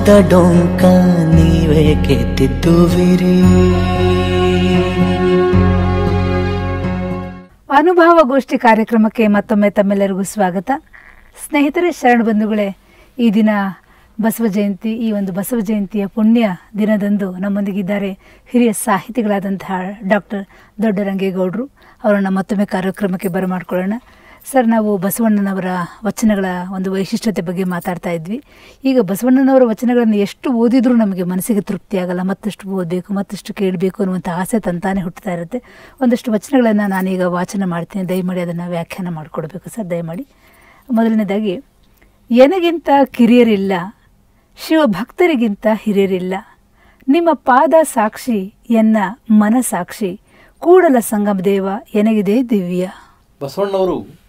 ಲೋಕದ ಡೊಂಕ ನೀವೇ ಕೆತ್ತಿದ್ದುವಿರಿ. ಅನುಭವ ಗೋಷ್ಠಿ ಕಾರ್ಯಕ್ರಮಕ್ಕೆ ಮತ್ತೊಮ್ಮೆ ತಮ್ಮೆಲ್ಲರಿಗೂ ಸ್ವಾಗತ. ಸ್ನೇಹಿತರೆ, ಶರಣ ಬಂಧುಗಳೇ, ಈ ದಿನ ಬಸವ ಜಯಂತಿ, ಈ ಒಂದು ಬಸವ ಜಯಂತಿಯ ಪುಣ್ಯ ದಿನದಂದು ನಮ್ಮೊಂದಿಗಿದ್ದಾರೆ ಹಿರಿಯ ಸಾಹಿತಿಗಳಾದಂತಹ ಡಾಕ್ಟರ್ ದೊಡ್ಡರಂಗೇಗೌಡರು. ಅವರನ್ನು ಮತ್ತೊಮ್ಮೆ ಕಾರ್ಯಕ್ರಮಕ್ಕೆ ಬರಮಾಡ್ಕೊಳ್ಳೋಣ. ಸರ್, ನಾವು ಬಸವಣ್ಣನವರ ವಚನಗಳ ಒಂದು ವೈಶಿಷ್ಟ್ಯತೆ ಬಗ್ಗೆ ಮಾತಾಡ್ತಾ ಇದ್ವಿ. ಈಗ ಬಸವಣ್ಣನವರ ವಚನಗಳನ್ನು ಎಷ್ಟು ಓದಿದರೂ ನಮಗೆ ಮನಸ್ಸಿಗೆ ತೃಪ್ತಿ ಆಗಲ್ಲ, ಮತ್ತಷ್ಟು ಓದಬೇಕು, ಮತ್ತಷ್ಟು ಕೇಳಬೇಕು ಅನ್ನುವಂಥ ಆಸೆ ತಂತಾನೆ ಹುಟ್ಟುತ್ತಾ ಇರುತ್ತೆ. ಒಂದಷ್ಟು ವಚನಗಳನ್ನು ನಾನೀಗ ವಾಚನ ಮಾಡ್ತೀನಿ. ದಯಮಾಡಿ ಅದನ್ನು ವ್ಯಾಖ್ಯಾನ ಮಾಡಿಕೊಡ್ಬೇಕು ಸರ್, ದಯಮಾಡಿ. ಮೊದಲನೇದಾಗಿ, ಎನಗಿಂತ ಕಿರಿಯರಿಲ್ಲ, ಶಿವಭಕ್ತರಿಗಿಂತ ಹಿರಿಯರಿಲ್ಲ. ನಿಮ್ಮ ಪಾದ ಸಾಕ್ಷಿ ಎನ್ನ ಮನ ಸಾಕ್ಷಿ ಕೂಡಲ ಸಂಗಮ ದೇವ ಎನಗಿದೆ ದಿವ್ಯ. ಬಸವಣ್ಣವರು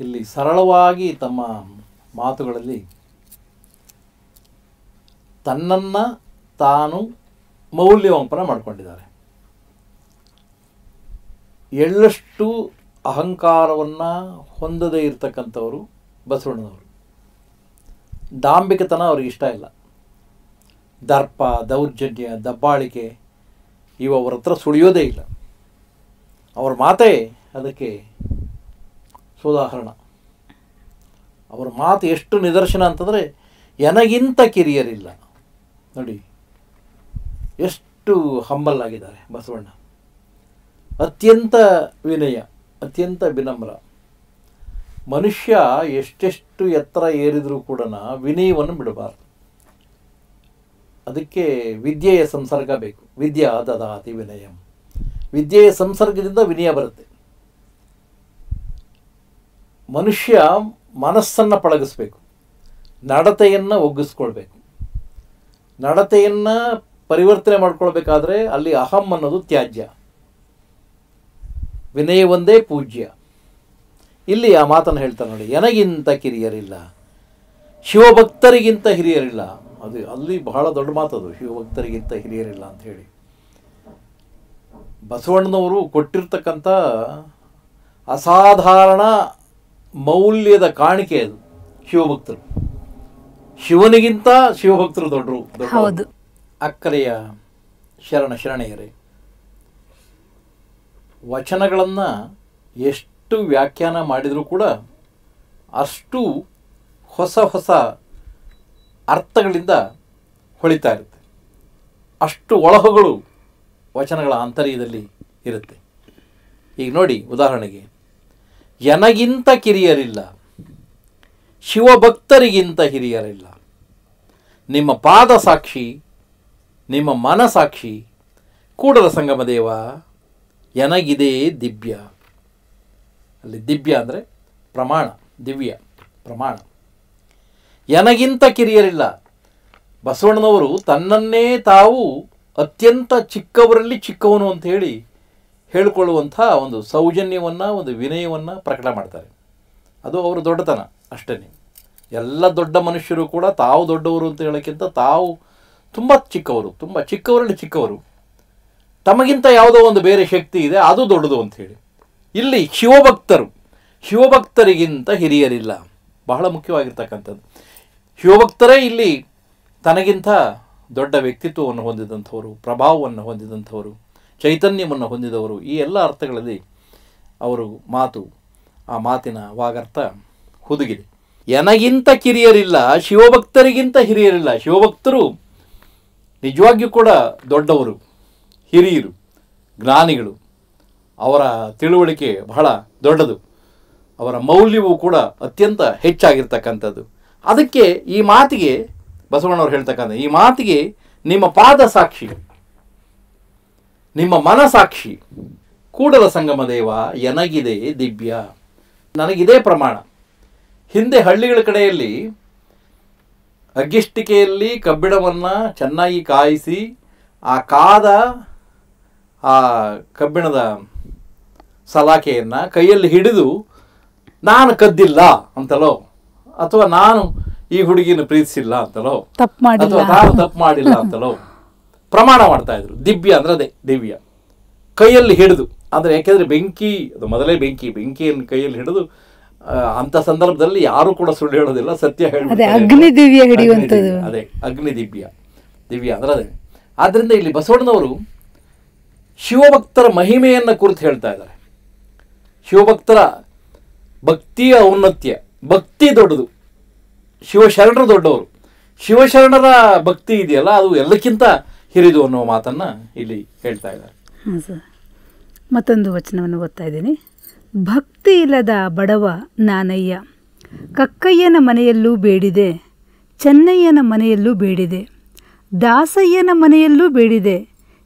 ಇಲ್ಲಿ ಸರಳವಾಗಿ ತಮ್ಮ ಮಾತುಗಳಲ್ಲಿ ತನ್ನನ್ನು ತಾನು ಮೌಲ್ಯವಂಪನ ಮಾಡಿಕೊಂಡಿದ್ದಾರೆ. ಎಳ್ಳಷ್ಟು ಅಹಂಕಾರವನ್ನು ಹೊಂದದೇ ಇರತಕ್ಕಂಥವರು ಬಸವಣ್ಣನವರು. ದಾಂಬಿಕತನ ಅವ್ರಿಗೆ ಇಷ್ಟ ಇಲ್ಲ. ದರ್ಪ, ದೌರ್ಜನ್ಯ, ದಬ್ಬಾಳಿಕೆ ಇವು ಅವರ ಹತ್ರ ಸುಳಿಯೋದೇ ಇಲ್ಲ. ಅವರ ಮಾತೇ ಅದಕ್ಕೆ ಸೋದಾಹರಣ ಅವರ ಮಾತು ಎಷ್ಟು ನಿದರ್ಶನ ಅಂತಂದರೆ, ಎನಗಿಂತ ಕಿರಿಯರಿಲ್ಲ. ನೋಡಿ, ಎಷ್ಟು ಹಂಬಲ್ ಆಗಿದ್ದಾರೆ ಬಸವಣ್ಣ. ಅತ್ಯಂತ ವಿನಯ, ಅತ್ಯಂತ ವಿನಮ್ರ. ಮನುಷ್ಯ ಎಷ್ಟೆಷ್ಟು ಎತ್ತರ ಏರಿದರೂ ಕೂಡ ವಿನಯವನ್ನು ಬಿಡಬಾರ್ದು. ಅದಕ್ಕೆ ವಿದ್ಯೆಯ ಸಂಸರ್ಗ ಬೇಕು. ವಿದ್ಯಾ ದದಾತಿ ವಿನಯಂ. ವಿದ್ಯೆಯ ಸಂಸರ್ಗದಿಂದ ವಿನಯ ಬರುತ್ತೆ. ಮನುಷ್ಯ ಮನಸ್ಸನ್ನು ಪಳಗಿಸ್ಬೇಕು, ನಡತೆಯನ್ನು ಒಗ್ಗಿಸ್ಕೊಳ್ಬೇಕು. ನಡತೆಯನ್ನು ಪರಿವರ್ತನೆ ಮಾಡ್ಕೊಳ್ಬೇಕಾದ್ರೆ ಅಲ್ಲಿ ಅಹಂ ಅನ್ನೋದು ತ್ಯಾಜ್ಯ. ವಿನಯ ಒಂದೇ ಪೂಜ್ಯ. ಇಲ್ಲಿ ಆ ಮಾತನ್ನು ಹೇಳ್ತಾರೆ ನೋಡಿ ನನಗಿಂತ ಕಿರಿಯರಿಲ್ಲ, ಶಿವಭಕ್ತರಿಗಿಂತ ಹಿರಿಯರಿಲ್ಲ. ಅದು ಅಲ್ಲಿ ಬಹಳ ದೊಡ್ಡ ಮಾತದು ಶಿವಭಕ್ತರಿಗಿಂತ ಹಿರಿಯರಿಲ್ಲ ಅಂತ ಹೇಳಿ. ಬಸವಣ್ಣನವರು ಕೊಟ್ಟಿರ್ತಕ್ಕಂಥ ಅಸಾಧಾರಣ ಮೌಲ್ಯದ ಕಾಣಿಕೆ ಅದು. ಶಿವಭಕ್ತರು. ಶಿವನಿಗಿಂತ ಶಿವಭಕ್ತರು ದೊಡ್ಡರು. ಹೌದು. ಅಕ್ಕರೆಯ ಶರಣ ಶರಣೆಯರೇ. ವಚನಗಳನ್ನು ಎಷ್ಟು ವ್ಯಾಖ್ಯಾನ ಮಾಡಿದರೂ ಕೂಡ ಅಷ್ಟು ಹೊಸ ಹೊಸ ಅರ್ಥಗಳಿಂದ ಹೊಳಿತಾ ಇರುತ್ತೆ. ಅಷ್ಟು ಒಳಹೊಗಳು ವಚನಗಳ ಆಂತರ್ಯದಲ್ಲಿ ಇರುತ್ತೆ. ಈಗ ನೋಡಿ ಉದಾಹರಣೆಗೆ. ಎನಗಿಂತ ಕಿರಿಯರಿಲ್ಲ, ಶಿವಭಕ್ತರಿಗಿಂತ ಹಿರಿಯರಿಲ್ಲ. ನಿಮ್ಮ ಪಾದ ಸಾಕ್ಷಿ, ನಿಮ್ಮ ಮನಸಾಕ್ಷಿ, ಕೂಡಲ ಸಂಗಮ ದೇವ, ಎನಗಿದೆ ದಿವ್ಯ. ಅಲ್ಲಿ ದಿವ್ಯ ಅಂದರೆ ಪ್ರಮಾಣ, ದಿವ್ಯ, ಪ್ರಮಾಣ. ಎನಗಿಂತ ಕಿರಿಯರಿಲ್ಲ, ಬಸವಣ್ಣನವರು ತನ್ನನ್ನೇ ತಾವು ಅತ್ಯಂತ ಚಿಕ್ಕವರಲ್ಲಿ ಚಿಕ್ಕವನು ಅಂತ ಹೇಳಿ ಹೇಳಿಕೊಳ್ಳುವಂಥ ಒಂದು ಸೌಜನ್ಯವನ್ನು, ಒಂದು ವಿನಯವನ್ನು ಪ್ರಕಟ ಮಾಡ್ತಾರೆ. ಅದು ಅವರ ದೊಡ್ಡತನ ಅಷ್ಟೇ. ಎಲ್ಲ ದೊಡ್ಡ ಮನುಷ್ಯರು ಕೂಡ ತಾವು ದೊಡ್ಡವರು ಅಂತ ಹೇಳೋಕ್ಕಿಂತ ತಾವು ತುಂಬ ಚಿಕ್ಕವರು, ತುಂಬ ಚಿಕ್ಕವರಲ್ಲಿ ಚಿಕ್ಕವರು. ತಮಗಿಂತ ಯಾವುದೋ ಒಂದು ಬೇರೆ ಶಕ್ತಿ ಇದೆ, ಅದು ದೊಡ್ಡದು ಅಂತ ಹೇಳಿ. ಇಲ್ಲಿ ಶಿವಭಕ್ತರು, ಶಿವಭಕ್ತರಿಗಿಂತ ಹಿರಿಯರಿಲ್ಲ. ಬಹಳ ಮುಖ್ಯವಾಗಿರ್ತಕ್ಕಂಥದ್ದು. ಶಿವಭಕ್ತರೇ ಇಲ್ಲಿ ತನಗಿಂತ ದೊಡ್ಡ ವ್ಯಕ್ತಿತ್ವವನ್ನು ಹೊಂದಿದಂಥವರು, ಪ್ರಭಾವವನ್ನು ಹೊಂದಿದಂಥವರು. ಚೈತನ್ಯವನ್ನು ಹೊಂದಿದವರು ಈ ಎಲ್ಲ ಅರ್ಥಗಳಲ್ಲಿ ಅವರು ಮಾತು, ಆ ಮಾತಿನ ವಾಗರ್ಥ ಹುದುಗಿದೆ. ಎನಗಿಂತ ಕಿರಿಯರಿಲ್ಲ, ಶಿವಭಕ್ತರಿಗಿಂತ ಹಿರಿಯರಿಲ್ಲ. ಶಿವಭಕ್ತರು ನಿಜವಾಗಿಯೂ ಕೂಡ ದೊಡ್ಡವರು, ಹಿರಿಯರು, ಜ್ಞಾನಿಗಳು. ಅವರ ತಿಳುವಳಿಕೆ ಬಹಳ ದೊಡ್ಡದು. ಅವರ ಮೌಲ್ಯವೂ ಕೂಡ ಅತ್ಯಂತ ಹೆಚ್ಚಾಗಿರ್ತಕ್ಕಂಥದ್ದು. ಅದಕ್ಕೆ ಈ ಮಾತಿಗೆ ಬಸವಣ್ಣವ್ರು ಹೇಳ್ತಕ್ಕಂಥ, ಈ ಮಾತಿಗೆ ನಿಮ್ಮ ಪಾದ ಸಾಕ್ಷಿ. ನಿಮ್ಮ ಮನಸಾಕ್ಷಿ. ಕೂಡಲ ಸಂಗಮ ದೇವ ಎನಗಿದೆ ದಿವ್ಯ? ನನಗಿದೇ ಪ್ರಮಾಣ. ಹಿಂದೆ ಹಳ್ಳಿಗಳ ಕಡೆಯಲ್ಲಿ ಅಗ್ಗಿಷ್ಟಿಕೆಯಲ್ಲಿ ಕಬ್ಬಿಣವನ್ನು ಚೆನ್ನಾಗಿ ಕಾಯಿಸಿ ಆ ಕಾದ ಆ ಕಬ್ಬಿಣದ ಸಲಾಕೆಯನ್ನು ಕೈಯಲ್ಲಿ ಹಿಡಿದು ನಾನು ಕದ್ದಿಲ್ಲ ಅಂತಲೋ ಅಥವಾ ನಾನು ಈ ಹುಡುಗಿನ ಪ್ರೀತಿಸಿಲ್ಲ ಅಂತಲೋ ತಪ್ಪು ಮಾಡಿಲ್ಲ. ನಾನು ತಪ್ಪು ಮಾಡಿಲ್ಲ ಅಂತಲೋ ಪ್ರಮಾಣ ಮಾಡ್ತಾ ಇದ್ರು. ದಿವ್ಯ ಅಂದ್ರೆ ಅದೇ ದಿವ್ಯ. ಕೈಯಲ್ಲಿ ಹಿಡಿದು ಅಂದರೆ ಯಾಕೆಂದರೆ ಬೆಂಕಿ ಅದು ಮೊದಲೇ ಬೆಂಕಿ ಬೆಂಕಿಯನ್ನು ಕೈಯಲ್ಲಿ ಹಿಡಿದು ಅಂತ ಸಂದರ್ಭದಲ್ಲಿ ಯಾರು ಕೂಡ ಸುಳ್ಳು ಹೇಳೋದಿಲ್ಲ ಸತ್ಯ ಅದೇ ಅಗ್ನಿ ದಿವ್ಯ ಹಿಡಿಯುವಂಥದ್ದು. ಅದೇ ಅಗ್ನಿ ದಿವ್ಯ. ದಿವ್ಯ ಅಂದ್ರೆ ಅದೇ. ಆದ್ರಿಂದ ಇಲ್ಲಿ ಬಸವಣ್ಣನವರು ಶಿವಭಕ್ತರ ಮಹಿಮೆಯನ್ನ ಕುರಿತು ಹೇಳ್ತಾ ಇದ್ದಾರೆ. ಶಿವಭಕ್ತರ ಭಕ್ತಿಯ ಔನ್ನತ್ಯ ಭಕ್ತಿ ದೊಡ್ಡದು. ಶಿವಶರಣರು ದೊಡ್ಡವರು. ಶಿವಶರಣರ ಭಕ್ತಿ ಇದೆಯಲ್ಲ ಅದು ಎಲ್ಲಕ್ಕಿಂತ ಹಿರಿದು ಅನ್ನುವ ಮಾತನ್ನ ಇಲ್ಲಿ ಹೇಳ್ತಾ ಇದ್ದಾರೆ. ಹಾಂ ಸರ್. ಮತ್ತೊಂದು ವಚನವನ್ನು ಓದ್ತಾ ಇದ್ದೀನಿ. ಭಕ್ತಿ ಇಲ್ಲದ ಬಡವ ನಾನಯ್ಯ ಕಕ್ಕಯ್ಯನ ಮನೆಯಲ್ಲೂ ಬೇಡಿದೆ ಚೆನ್ನಯ್ಯನ ಮನೆಯಲ್ಲೂ ಬೇಡಿದೆ ದಾಸಯ್ಯನ ಮನೆಯಲ್ಲೂ ಬೇಡಿದೆ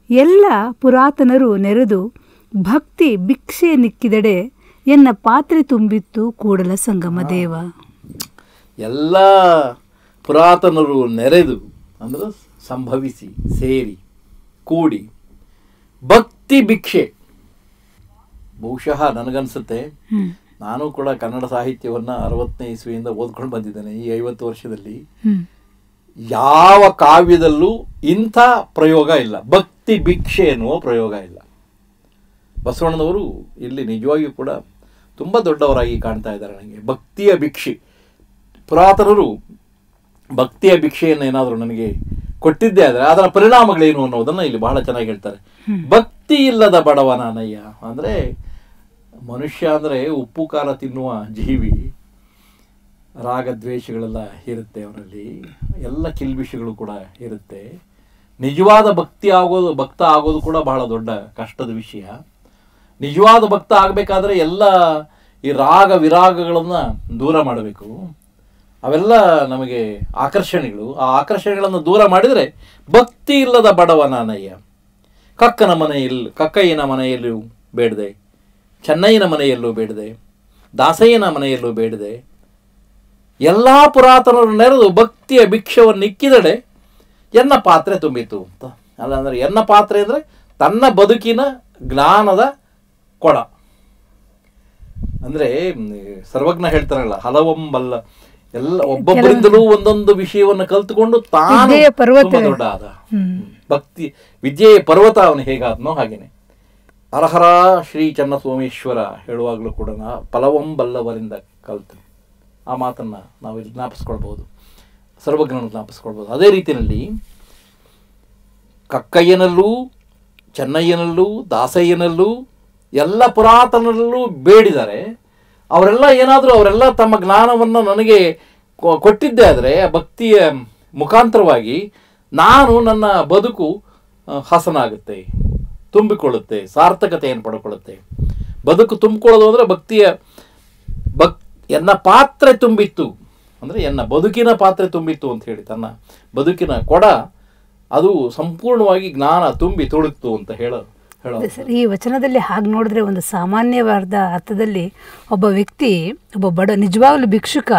ಎಲ್ಲ ಪುರಾತನರು ನೆರೆದು ಭಕ್ತಿ ಭಿಕ್ಷೆ ನಿಕ್ಕಿದಡೆ ಎನ್ನ ಪಾತ್ರೆ ತುಂಬಿತ್ತು ಕೂಡಲ ಸಂಗಮ ದೇವ. ಎಲ್ಲ ಪುರಾತನರು ನೆರೆದು ಅಂದ್ರೆ ಸಂಭವಿಸಿ ಸೇರಿ ಕೂಡಿ ಭಕ್ತಿ ಭಿಕ್ಷೆ. ಬಹುಶಃ ನನಗನ್ಸುತ್ತೆ ನಾನು ಕೂಡ ಕನ್ನಡ ಸಾಹಿತ್ಯವನ್ನು ಅರವತ್ತನೇ ಇಸ್ವಿಯಿಂದ ಓದ್ಕೊಂಡು ಬಂದಿದ್ದೇನೆ ಈ ಐವತ್ತು ವರ್ಷದಲ್ಲಿ. ಯಾವ ಕಾವ್ಯದಲ್ಲೂ ಇಂಥ ಪ್ರಯೋಗ ಇಲ್ಲ. ಭಕ್ತಿ ಭಿಕ್ಷೆ ಎನ್ನುವ ಪ್ರಯೋಗ ಇಲ್ಲ. ಬಸವಣ್ಣನವರು ಇಲ್ಲಿ ನಿಜವಾಗಿಯೂ ಕೂಡ ತುಂಬ ದೊಡ್ಡವರಾಗಿ ಕಾಣ್ತಾ ಇದ್ದಾರೆ ನನಗೆ. ಭಕ್ತಿಯ ಭಿಕ್ಷೆ. ಪುರಾತನರು ಭಕ್ತಿಯ ಭಿಕ್ಷೆಯನ್ನು ಏನಾದರೂ ನನಗೆ ಕೊಟ್ಟಿದ್ದೇ ಆದರೆ ಅದರ ಪರಿಣಾಮಗಳೇನು ಅನ್ನೋದನ್ನು ಇಲ್ಲಿ ಬಹಳ ಚೆನ್ನಾಗಿ ಹೇಳ್ತಾರೆ. ಭಕ್ತಿ ಇಲ್ಲದ ಬಡವ ನಾನಯ್ಯ ಅಂದರೆ ಮನುಷ್ಯ ಅಂದರೆ ಉಪ್ಪು ಖಾರ ತಿನ್ನುವ ಜೀವಿ. ರಾಗದ್ವೇಷಗಳೆಲ್ಲ ಇರುತ್ತೆ ಅವರಲ್ಲಿ. ಎಲ್ಲ ಕಿಲ್ಬಿಷಗಳು ಕೂಡ ಇರುತ್ತೆ. ನಿಜವಾದ ಭಕ್ತಿ ಆಗೋದು ಭಕ್ತ ಆಗೋದು ಕೂಡ ಬಹಳ ದೊಡ್ಡ ಕಷ್ಟದ ವಿಷಯ. ನಿಜವಾದ ಭಕ್ತ ಆಗಬೇಕಾದ್ರೆ ಎಲ್ಲ ಈ ರಾಗ ವಿರಾಗಗಳನ್ನು ದೂರ ಮಾಡಬೇಕು. ಅವೆಲ್ಲ ನಮಗೆ ಆಕರ್ಷಣೆಗಳು. ಆ ಆಕರ್ಷಣೆಗಳನ್ನು ದೂರ ಮಾಡಿದರೆ ಭಕ್ತಿ ಇಲ್ಲದ ಬಡವ ನಾನಯ್ಯ ಕಕ್ಕನ ಮನೆಯಲ್ಲಿ ಕಕ್ಕಯ್ಯನ ಮನೆಯಲ್ಲೂ ಬೇಡದೆ. ಚೆನ್ನಯ್ಯನ ಮನೆಯಲ್ಲೂ ಬೇಡದೆ. ದಾಸಯ್ಯನ ಮನೆಯಲ್ಲೂ ಬೇಡದೆ. ಎಲ್ಲ ಪುರಾತನರು ನೆರೆದು ಭಕ್ತಿಯ ಭಿಕ್ಷವನ್ನು ಇಕ್ಕಿದಡೆ ಎನ್ನ ಪಾತ್ರೆ ತುಂಬಿತು ಅಂತ. ಅಲ್ಲ ಅಂದರೆ ಎನ್ನ ಪಾತ್ರೆ ಅಂದರೆ ತನ್ನ ಬದುಕಿನ ಜ್ಞಾನದ ಕೊಡ. ಅಂದರೆ ಸರ್ವಜ್ಞ ಹೇಳ್ತಾರಲ್ಲ, ಹಲವಂಬಲ್ಲ ಎಲ್ಲ ಒಬ್ಬೊಬ್ಬರಿಂದಲೂ ಒಂದೊಂದು ವಿಷಯವನ್ನು ಕಲ್ತುಕೊಂಡು ತಾನು ದೊಡ್ಡ ಆದ ಭಕ್ತಿ ವಿದ್ಯೆಯ ಪರ್ವತ ಅವನು ಹೇಗಾದ್ನೋ ಹಾಗೇನೆ. ಅರ್ಹರ ಶ್ರೀ ಚನ್ನಸೋಮೇಶ್ವರ ಹೇಳುವಾಗಲೂ ಕೂಡ ಫಲವಂಬಲ್ಲವರಿಂದ ಕಲ್ತು. ಆ ಮಾತನ್ನ ನಾವು ಇಲ್ಲಿ ಜ್ಞಾಪಿಸ್ಕೊಳ್ಬಹುದು. ಸರ್ವಜ್ಞನ ಜ್ಞಾಪಿಸ್ಕೊಳ್ಬಹುದು. ಅದೇ ರೀತಿಯಲ್ಲಿ ಕಕ್ಕಯ್ಯನಲ್ಲೂ ಚೆನ್ನಯ್ಯನಲ್ಲೂ ದಾಸಯ್ಯನಲ್ಲೂ ಎಲ್ಲ ಪುರಾತನರಲ್ಲೂ ಬೇಡಿದ್ದಾರೆ ಅವರೆಲ್ಲ ಏನಾದರೂ ಅವರೆಲ್ಲ ತಮ್ಮ ಜ್ಞಾನವನ್ನು ನನಗೆ ಕೊಟ್ಟಿದ್ದೇ ಆದರೆ ಭಕ್ತಿಯ ಮುಖಾಂತರವಾಗಿ ನಾನು ನನ್ನ ಬದುಕು ಹಾಸನ ಆಗುತ್ತೆ ತುಂಬಿಕೊಳ್ಳುತ್ತೆ, ಸಾರ್ಥಕತೆಯನ್ನು ಪಡ್ಕೊಳ್ಳುತ್ತೆ. ಬದುಕು ತುಂಬಿಕೊಳ್ಳೋದು ಅಂದರೆ ಭಕ್ತಿಯ ಭಕ್, ಎನ್ನ ಪಾತ್ರೆ ತುಂಬಿತ್ತು. ಅಂದರೆ ಎನ್ನ ಬದುಕಿನ ಪಾತ್ರೆ ತುಂಬಿತ್ತು ಅಂತ ಹೇಳಿ ತನ್ನ ಬದುಕಿನ ಕೊಡ, ಅದು ಸಂಪೂರ್ಣವಾಗಿ ಜ್ಞಾನ ತುಂಬಿ ತುಳುಕ್ತು ಅಂತ ಹೇಳೋದು. ಹೇಳೋ ಈ ವಚನದಲ್ಲಿ ಹಾಗೆ ನೋಡಿದ್ರೆ ಒಂದು ಸಾಮಾನ್ಯವಾದ ಅರ್ಥದಲ್ಲಿ ಒಬ್ಬ ವ್ಯಕ್ತಿ, ಒಬ್ಬ ಬಡ, ನಿಜವಾಗ್ಲೂ ಭಿಕ್ಷುಕ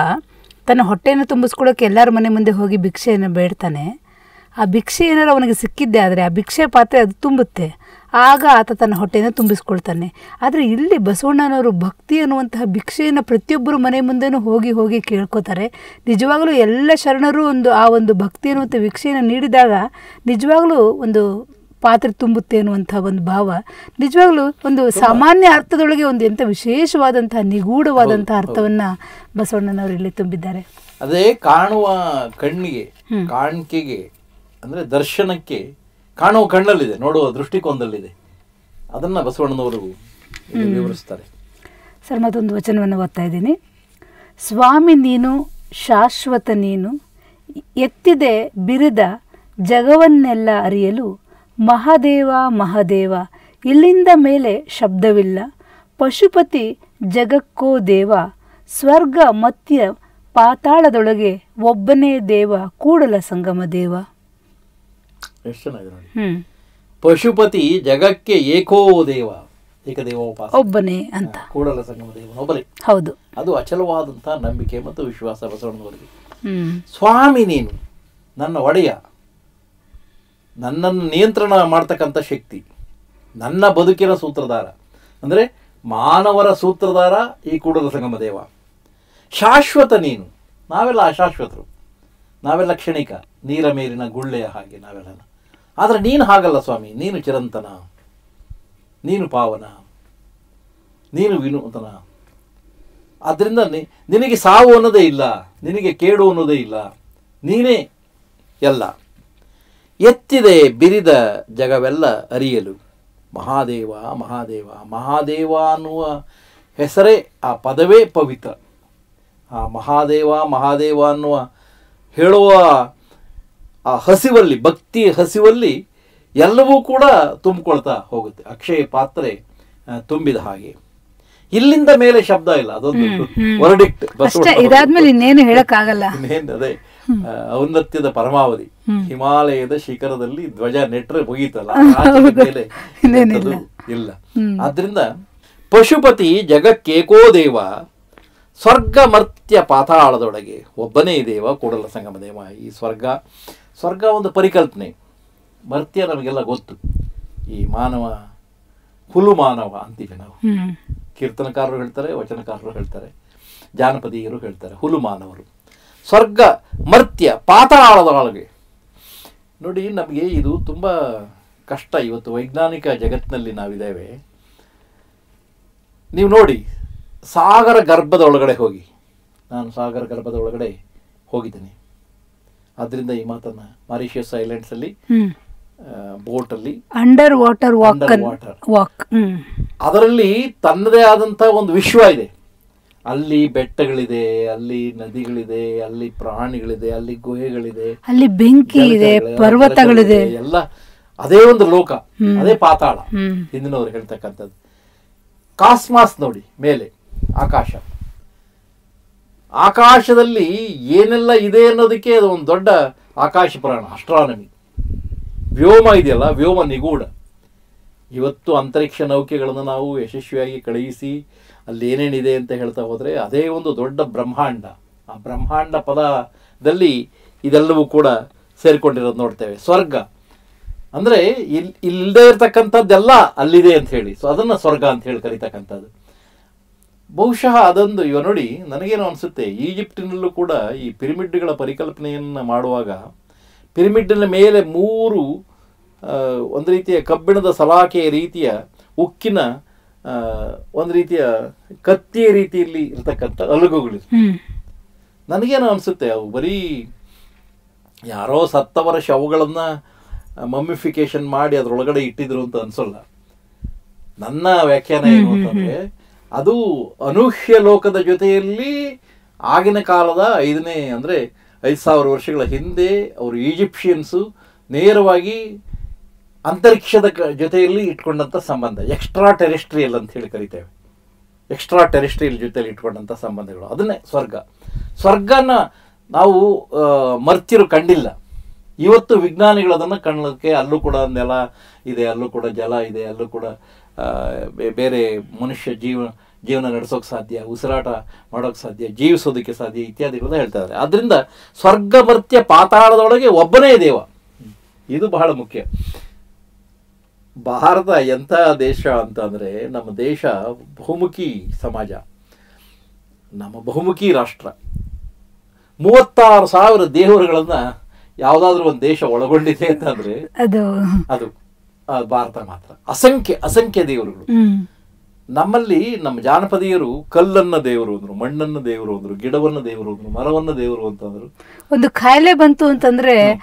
ತನ್ನ ಹೊಟ್ಟೆಯನ್ನು ತುಂಬಿಸ್ಕೊಳ್ಳೋಕೆ ಎಲ್ಲರ ಮನೆ ಮುಂದೆ ಹೋಗಿ ಭಿಕ್ಷೆಯನ್ನು ಬೇಡ್ತಾನೆ. ಆ ಭಿಕ್ಷೆ ಏನಾದ್ರು ಅವನಿಗೆ ಸಿಕ್ಕಿದ್ದೆ ಆದರೆ ಆ ಭಿಕ್ಷೆ ಪಾತ್ರೆ ಅದು ತುಂಬುತ್ತೆ. ಆಗ ಆತ ತನ್ನ ಹೊಟ್ಟೆಯನ್ನು ತುಂಬಿಸ್ಕೊಳ್ತಾನೆ. ಆದರೆ ಇಲ್ಲಿ ಬಸವಣ್ಣನವರು ಭಕ್ತಿ ಅನ್ನುವಂತಹ ಭಿಕ್ಷೆಯನ್ನು ಪ್ರತಿಯೊಬ್ಬರು ಮನೆ ಮುಂದೆನೂ ಹೋಗಿ ಹೋಗಿ ಕೇಳ್ಕೊತಾರೆ. ನಿಜವಾಗಲೂ ಎಲ್ಲ ಶರಣರು ಒಂದು ಆ ಒಂದು ಭಕ್ತಿ ಅನ್ನುವಂಥ ಭಿಕ್ಷೆಯನ್ನು ನೀಡಿದಾಗ ನಿಜವಾಗ್ಲೂ ಒಂದು ಪಾತ್ರೆ ತುಂಬುತ್ತೆ ಅನ್ನುವಂಥ ಒಂದು ಭಾವ ನಿಜವಾಗ್ಲೂ ಒಂದು ಸಾಮಾನ್ಯ ಅರ್ಥದೊಳಗೆ ಒಂದು ಎಂಥ ವಿಶೇಷವಾದಂತಹ ನಿಗೂಢವಾದಂತಹ ಅರ್ಥವನ್ನ ಬಸವಣ್ಣನವರು ಇಲ್ಲಿ ತುಂಬಿದ್ದಾರೆ. ಅದೇ ಕಾಣುವ ಕಣ್ಣಿಗೆ ಕಾಣಿಕೆಗೆ ಅಂದ್ರೆ ದರ್ಶನಕ್ಕೆ ಕಾಣುವ ಕಣ್ಣಲ್ಲಿದೆ ನೋಡುವ ದೃಷ್ಟಿಕೋನದಲ್ಲಿದೆ. ಅದನ್ನ ಬಸವಣ್ಣನವರು ವಿವರಿಸ್ತಾರೆ. ಸರ್ ಮತ್ತೊಂದು ವಚನವನ್ನು ಓದ್ತಾ ಇದ್ದೀನಿ. ಸ್ವಾಮಿ ನೀನು ಶಾಶ್ವತ ನೀನು ಎತ್ತಿದೆ ಬಿರಿದ ಜಗವನ್ನೆಲ್ಲ ಅರಿಯಲು ಮಹಾದೇವ ಮಹಾದೇವ ಇಲ್ಲಿಂದ ಮೇಲೆ ಶಬ್ದವಿಲ್ಲ. ಪಶುಪತಿ ಜಗಕ್ಕೋ ದೇವ ಸ್ವರ್ಗ ಮತ್ಯ ಪಾತಾಳದೊಳಗೆ ಒಬ್ಬನೇ ದೇವ ಕೂಡಲ ಸಂಗಮ ದೇವ. ಪಶುಪತಿ ಜಗಕ್ಕೆ ಏಕೋ ದೇವ ಒಬ್ಬನೇ ಅಂತ. ಕೂಡಲ ಸಂಗಮ ದೇವನೊಬ್ಬನೇ ಹೌದು. ಅದು ಅಚಲವಾದಂತಹ ನಂಬಿಕೆ ಮತ್ತು ವಿಶ್ವಾಸ ಬಸವಣ್ಣನವರಿಗೆ. ಹ್ಮ್. ಸ್ವಾಮಿ ನೀನು ನನ್ನ ಒಡೆಯ ನನ್ನನ್ನು ನಿಯಂತ್ರಣ ಮಾಡ್ತಕ್ಕಂಥ ಶಕ್ತಿ, ನನ್ನ ಬದುಕಿನ ಸೂತ್ರಧಾರ. ಅಂದರೆ ಮಾನವರ ಸೂತ್ರಧಾರ ಈ ಕೂಡಲ ಸಂಗಮ ದೇವ. ಶಾಶ್ವತ ನೀನು. ನಾವೆಲ್ಲ ಅಶಾಶ್ವತರು. ನಾವೆಲ್ಲ ಕ್ಷಣಿಕ, ನೀರ ಮೇಲಿನ ಗುಳ್ಳೆಯ ಹಾಗೆ ನಾವೆಲ್ಲ. ಆದರೆ ನೀನು ಹಾಗಲ್ಲ ಸ್ವಾಮಿ, ನೀನು ಚಿರಂತನ. ನೀನು ಪಾವನ. ನೀನು ವಿನೂತನ. ಆದ್ದರಿಂದ ನಿನಗೆ ಸಾವು ಅನ್ನೋದೇ ಇಲ್ಲ. ನಿನಗೆ ಕೇಡು ಅನ್ನೋದೇ ಇಲ್ಲ. ನೀನೇ ಎಲ್ಲ. ಎತ್ತಿದೆ ಬಿರಿದ ಜಗವೆಲ್ಲ ಅರಿಯಲು. ಮಹಾದೇವ ಮಹಾದೇವ ಮಹಾದೇವ ಅನ್ನುವ ಹೆಸರೇ ಆ ಪದವೇ ಪವಿತ್ರ. ಆ ಮಹಾದೇವ ಮಹಾದೇವ ಅನ್ನುವ ಹೇಳುವ ಆ ಹಸಿವಲ್ಲಿ ಭಕ್ತಿ ಹಸಿವಲ್ಲಿ ಎಲ್ಲವೂ ಕೂಡ ತುಂಬಿಕೊಳ್ತಾ ಹೋಗುತ್ತೆ. ಅಕ್ಷಯ ಪಾತ್ರೆ ತುಂಬಿದ ಹಾಗೆ. ಇಲ್ಲಿಂದ ಮೇಲೆ ಶಬ್ದ ಇಲ್ಲ ಅದೊಂದು ವರ್ಡಿಕ್ಟ್ ಇದಾದ್ಮೇಲೆ ಇನ್ನೇನು ಹೇಳಕ್ ಆಗಲ್ಲ ಇನ್ನೇನು ಅದೇ. ಔನ್ನತ್ಯದ ಪರಮಾವಧಿ. ಹಿಮಾಲಯದ ಶಿಖರದಲ್ಲಿ ಧ್ವಜ ನೆಟ್ರೆ ಮುಗೀತಲ್ಲ ಇಲ್ಲ. ಆದ್ರಿಂದ ಪಶುಪತಿ ಜಗಕ್ಕೇಕೋ ದೇವ ಸ್ವರ್ಗ ಮರ್ತ್ಯ ಪಾತಾಳದೊಳಗೆ ಒಬ್ಬನೇ ದೇವ ಕೂಡಲ ಸಂಗಮ ದೇವ. ಈ ಸ್ವರ್ಗ ಸ್ವರ್ಗ ಒಂದು ಪರಿಕಲ್ಪನೆ. ಮರ್ತ್ಯ ನಮಗೆಲ್ಲ ಗೊತ್ತು. ಈ ಮಾನವ ಹುಲು ಮಾನವ ಅಂತೀವಿ ನಾವು. ಕೀರ್ತನಕಾರರು ಹೇಳ್ತಾರೆ ವಚನಕಾರರು ಹೇಳ್ತಾರೆ ಜಾನಪದೀಯರು ಹೇಳ್ತಾರೆ ಹುಲು ಮಾನವರು. ಸ್ವರ್ಗ ಮರ್ತ್ಯ ಪಾತಾಳದೊಳಗೆ ನೋಡಿ ನಮಗೆ ಇದು ತುಂಬ ಕಷ್ಟ ಇವತ್ತು ವೈಜ್ಞಾನಿಕ ಜಗತ್ತಿನಲ್ಲಿ ನಾವಿದ್ದೇವೆ. ನೀವು ನೋಡಿ ಸಾಗರ ಗರ್ಭದ ಒಳಗಡೆ ಹೋಗಿ. ನಾನು ಸಾಗರ ಗರ್ಭದ ಒಳಗಡೆ ಹೋಗಿದ್ದೀನಿ. ಅದರಿಂದ ಈ ಮಾತನ್ನು ಮಾರಿಷಿಯಸ್ ಐಲ್ಯಾಂಡ್ಸಲ್ಲಿ ಬೋಟಲ್ಲಿ under water walk water. Walk ಅದರಲ್ಲಿ ತನ್ನದೇ ಆದಂಥ ಒಂದು ವಿಶ್ವ ಇದೆ. ಅಲ್ಲಿ ಬೆಟ್ಟಗಳಿದೆ ಅಲ್ಲಿ ನದಿಗಳಿದೆ ಅಲ್ಲಿ ಪ್ರಾಣಿಗಳಿದೆ ಅಲ್ಲಿ ಗುಹೆಗಳಿದೆ ಅಲ್ಲಿ ಬೆಂಕಿ ಇದೆ ಪರ್ವತಗಳಿದೆ. ಎಲ್ಲ ಅದೇ ಒಂದು ಲೋಕ ಅದೇ ಪಾತಾಳ. ಹಿಂದಿನವರು ಹೇಳ್ತಕ್ಕಂಥದ್ದು. ಕಾಸ್ಮಾಸ್ ನೋಡಿ ಮೇಲೆ ಆಕಾಶ. ಆಕಾಶದಲ್ಲಿ ಏನೆಲ್ಲ ಇದೆ ಅನ್ನೋದಕ್ಕೆ ಅದು ಒಂದು ದೊಡ್ಡ ಆಕಾಶ ಪ್ರಾಣ ಅಸ್ಟ್ರಾನಮಿ ವ್ಯೋಮ ಇದೆಯಲ್ಲ ವ್ಯೋಮ ನಿಗೂಢ. ಇವತ್ತು ಅಂತರಿಕ್ಷ ನೌಕೆಗಳನ್ನು ನಾವು ಯಶಸ್ವಿಯಾಗಿ ಕಳುಹಿಸಿ ಅಲ್ಲಿ ಏನೇನಿದೆ ಅಂತ ಹೇಳ್ತಾ ಹೋದರೆ ಅದೇ ಒಂದು ದೊಡ್ಡ ಬ್ರಹ್ಮಾಂಡ. ಆ ಬ್ರಹ್ಮಾಂಡ ಪದದಲ್ಲಿ ಇದೆಲ್ಲವೂ ಕೂಡ ಸೇರಿಕೊಂಡಿರೋದು ನೋಡ್ತೇವೆ. ಸ್ವರ್ಗ. ಅಂದರೆ ಇಲ್ ಇಲ್ಲದೇ ಇರತಕ್ಕಂಥದ್ದೆಲ್ಲ ಅಲ್ಲಿದೆ ಅಂತ ಹೇಳಿ. ಸೊ ಅದನ್ನು ಸ್ವರ್ಗ ಅಂತ ಹೇಳಿ ಕರಿತಕ್ಕಂಥದ್ದು. ಬಹುಶಃ ಅದೊಂದು, ಇವ ನೋಡಿ, ನನಗೇನು ಅನಿಸುತ್ತೆ, ಈಜಿಪ್ಟಿನಲ್ಲೂ ಕೂಡ ಈ ಪಿರಮಿಡ್ಗಳ ಪರಿಕಲ್ಪನೆಯನ್ನು ಮಾಡುವಾಗ ಪಿರಮಿಡ್ನ ಮೇಲೆ ಮೂರು ಒಂದು ರೀತಿಯ ಕಬ್ಬಿಣದ ಸಲಾಕೆಯ ರೀತಿಯ ಉಕ್ಕಿನ ಒಂದು ರೀತಿಯ ಕತ್ತಿಯ ರೀತಿಯಲ್ಲಿ ಇರ್ತಕ್ಕಂಥ ಅಲಗುಗಳು. ನನಗೇನು ಅನಿಸುತ್ತೆ ಅವು ಬರೀ ಯಾರೋ ಸತ್ತವರ ಶವಗಳನ್ನು ಮಮ್ಮಿಫಿಕೇಶನ್ ಮಾಡಿ ಅದರೊಳಗಡೆ ಇಟ್ಟಿದ್ರು ಅಂತ ಅನ್ಸಲ್ಲ. ನನ್ನ ವ್ಯಾಖ್ಯಾನ ಏನು ಅಂತಂದ್ರೆ ಅದು ಅನೂಹ್ಯ ಲೋಕದ ಜೊತೆಯಲ್ಲಿ ಆಗಿನ ಕಾಲದ ಐದನೇ ಅಂದ್ರೆ ಐದು ಸಾವಿರ ವರ್ಷಗಳ ಹಿಂದೆ ಅವರು ಈಜಿಪ್ಷಿಯನ್ಸು ನೇರವಾಗಿ ಅಂತರಿಕ್ಷದ ಜೊತೆಯಲ್ಲಿ ಇಟ್ಕೊಂಡಂಥ ಸಂಬಂಧ ಎಕ್ಸ್ಟ್ರಾ ಟೆರೆಸ್ಟ್ರಿಯಲ್ ಅಂತ ಹೇಳಿ ಕರಿತೇವೆ. ಎಕ್ಸ್ಟ್ರಾ ಟೆರೆಸ್ಟ್ರಿಯಲ್ ಜೊತೆಯಲ್ಲಿ ಇಟ್ಕೊಂಡಂಥ ಸಂಬಂಧಗಳು, ಅದನ್ನೇ ಸ್ವರ್ಗ. ಸ್ವರ್ಗನ ನಾವು ಮರ್ತಿರು ಕಂಡಿಲ್ಲ. ಇವತ್ತು ವಿಜ್ಞಾನಿಗಳು ಅದನ್ನು ಕಾಣಲಿಕ್ಕೆ ಅಲ್ಲೂ ಕೂಡ ನೆಲ ಇದೆ, ಅಲ್ಲೂ ಕೂಡ ಜಲ ಇದೆ, ಅಲ್ಲೂ ಕೂಡ ಬೇರೆ ಮನುಷ್ಯ ಜೀವ, ಜೀವನ ನಡೆಸೋಕೆ ಸಾಧ್ಯ, ಉಸಿರಾಟ ಮಾಡೋಕೆ ಸಾಧ್ಯ, ಜೀವಿಸೋದಕ್ಕೆ ಸಾಧ್ಯ ಇತ್ಯಾದಿಗಳನ್ನ ಹೇಳ್ತಾ ಇದ್ದಾರೆ. ಆದ್ದರಿಂದ ಸ್ವರ್ಗ ಮರ್ತ್ಯ ಪಾತಾಳದೊಳಗೆ ಒಬ್ಬನೇ ದೇವ. ಇದು ಬಹಳ ಮುಖ್ಯ. ಭಾರತ ಎಂಥ ದೇಶ ಅಂತಂದರೆ ನಮ್ಮ ದೇಶ ಬಹುಮುಖಿ ಸಮಾಜ. ನಮ್ಮ ಬಹುಮುಖಿ ರಾಷ್ಟ್ರ. ಮೂವತ್ತಾರು ಸಾವಿರ ದೇವರುಗಳನ್ನು ಯಾವುದಾದ್ರೂ ಒಂದು ದೇಶ ಒಳಗೊಂಡಿದೆ ಅಂತಂದರೆ ಅದು. ಅದು ಭಾರತ ಮಾತ್ರ. ಅಸಂಖ್ಯ ಅಸಂಖ್ಯ ದೇವರುಗಳು. ನಮ್ಮಲ್ಲಿ ನಮ್ಮ ಜಾನಪದೀಯರು ಕಲ್ಲನ್ನ ದೇವರು ಅಂದ್ರು ಮಣ್ಣನ್ನ ದೇವರು ಅಂದ್ರು ಗಿಡವನ್ನ ದೇವರು ಅಂದ್ರು ಮರವನ್ನ ದೇವರು ಅಂತಂದ್ರು. ಒಂದು ಕಾಯಿಲೆ ಬಂತು ಅಂತಂದ್ರೆ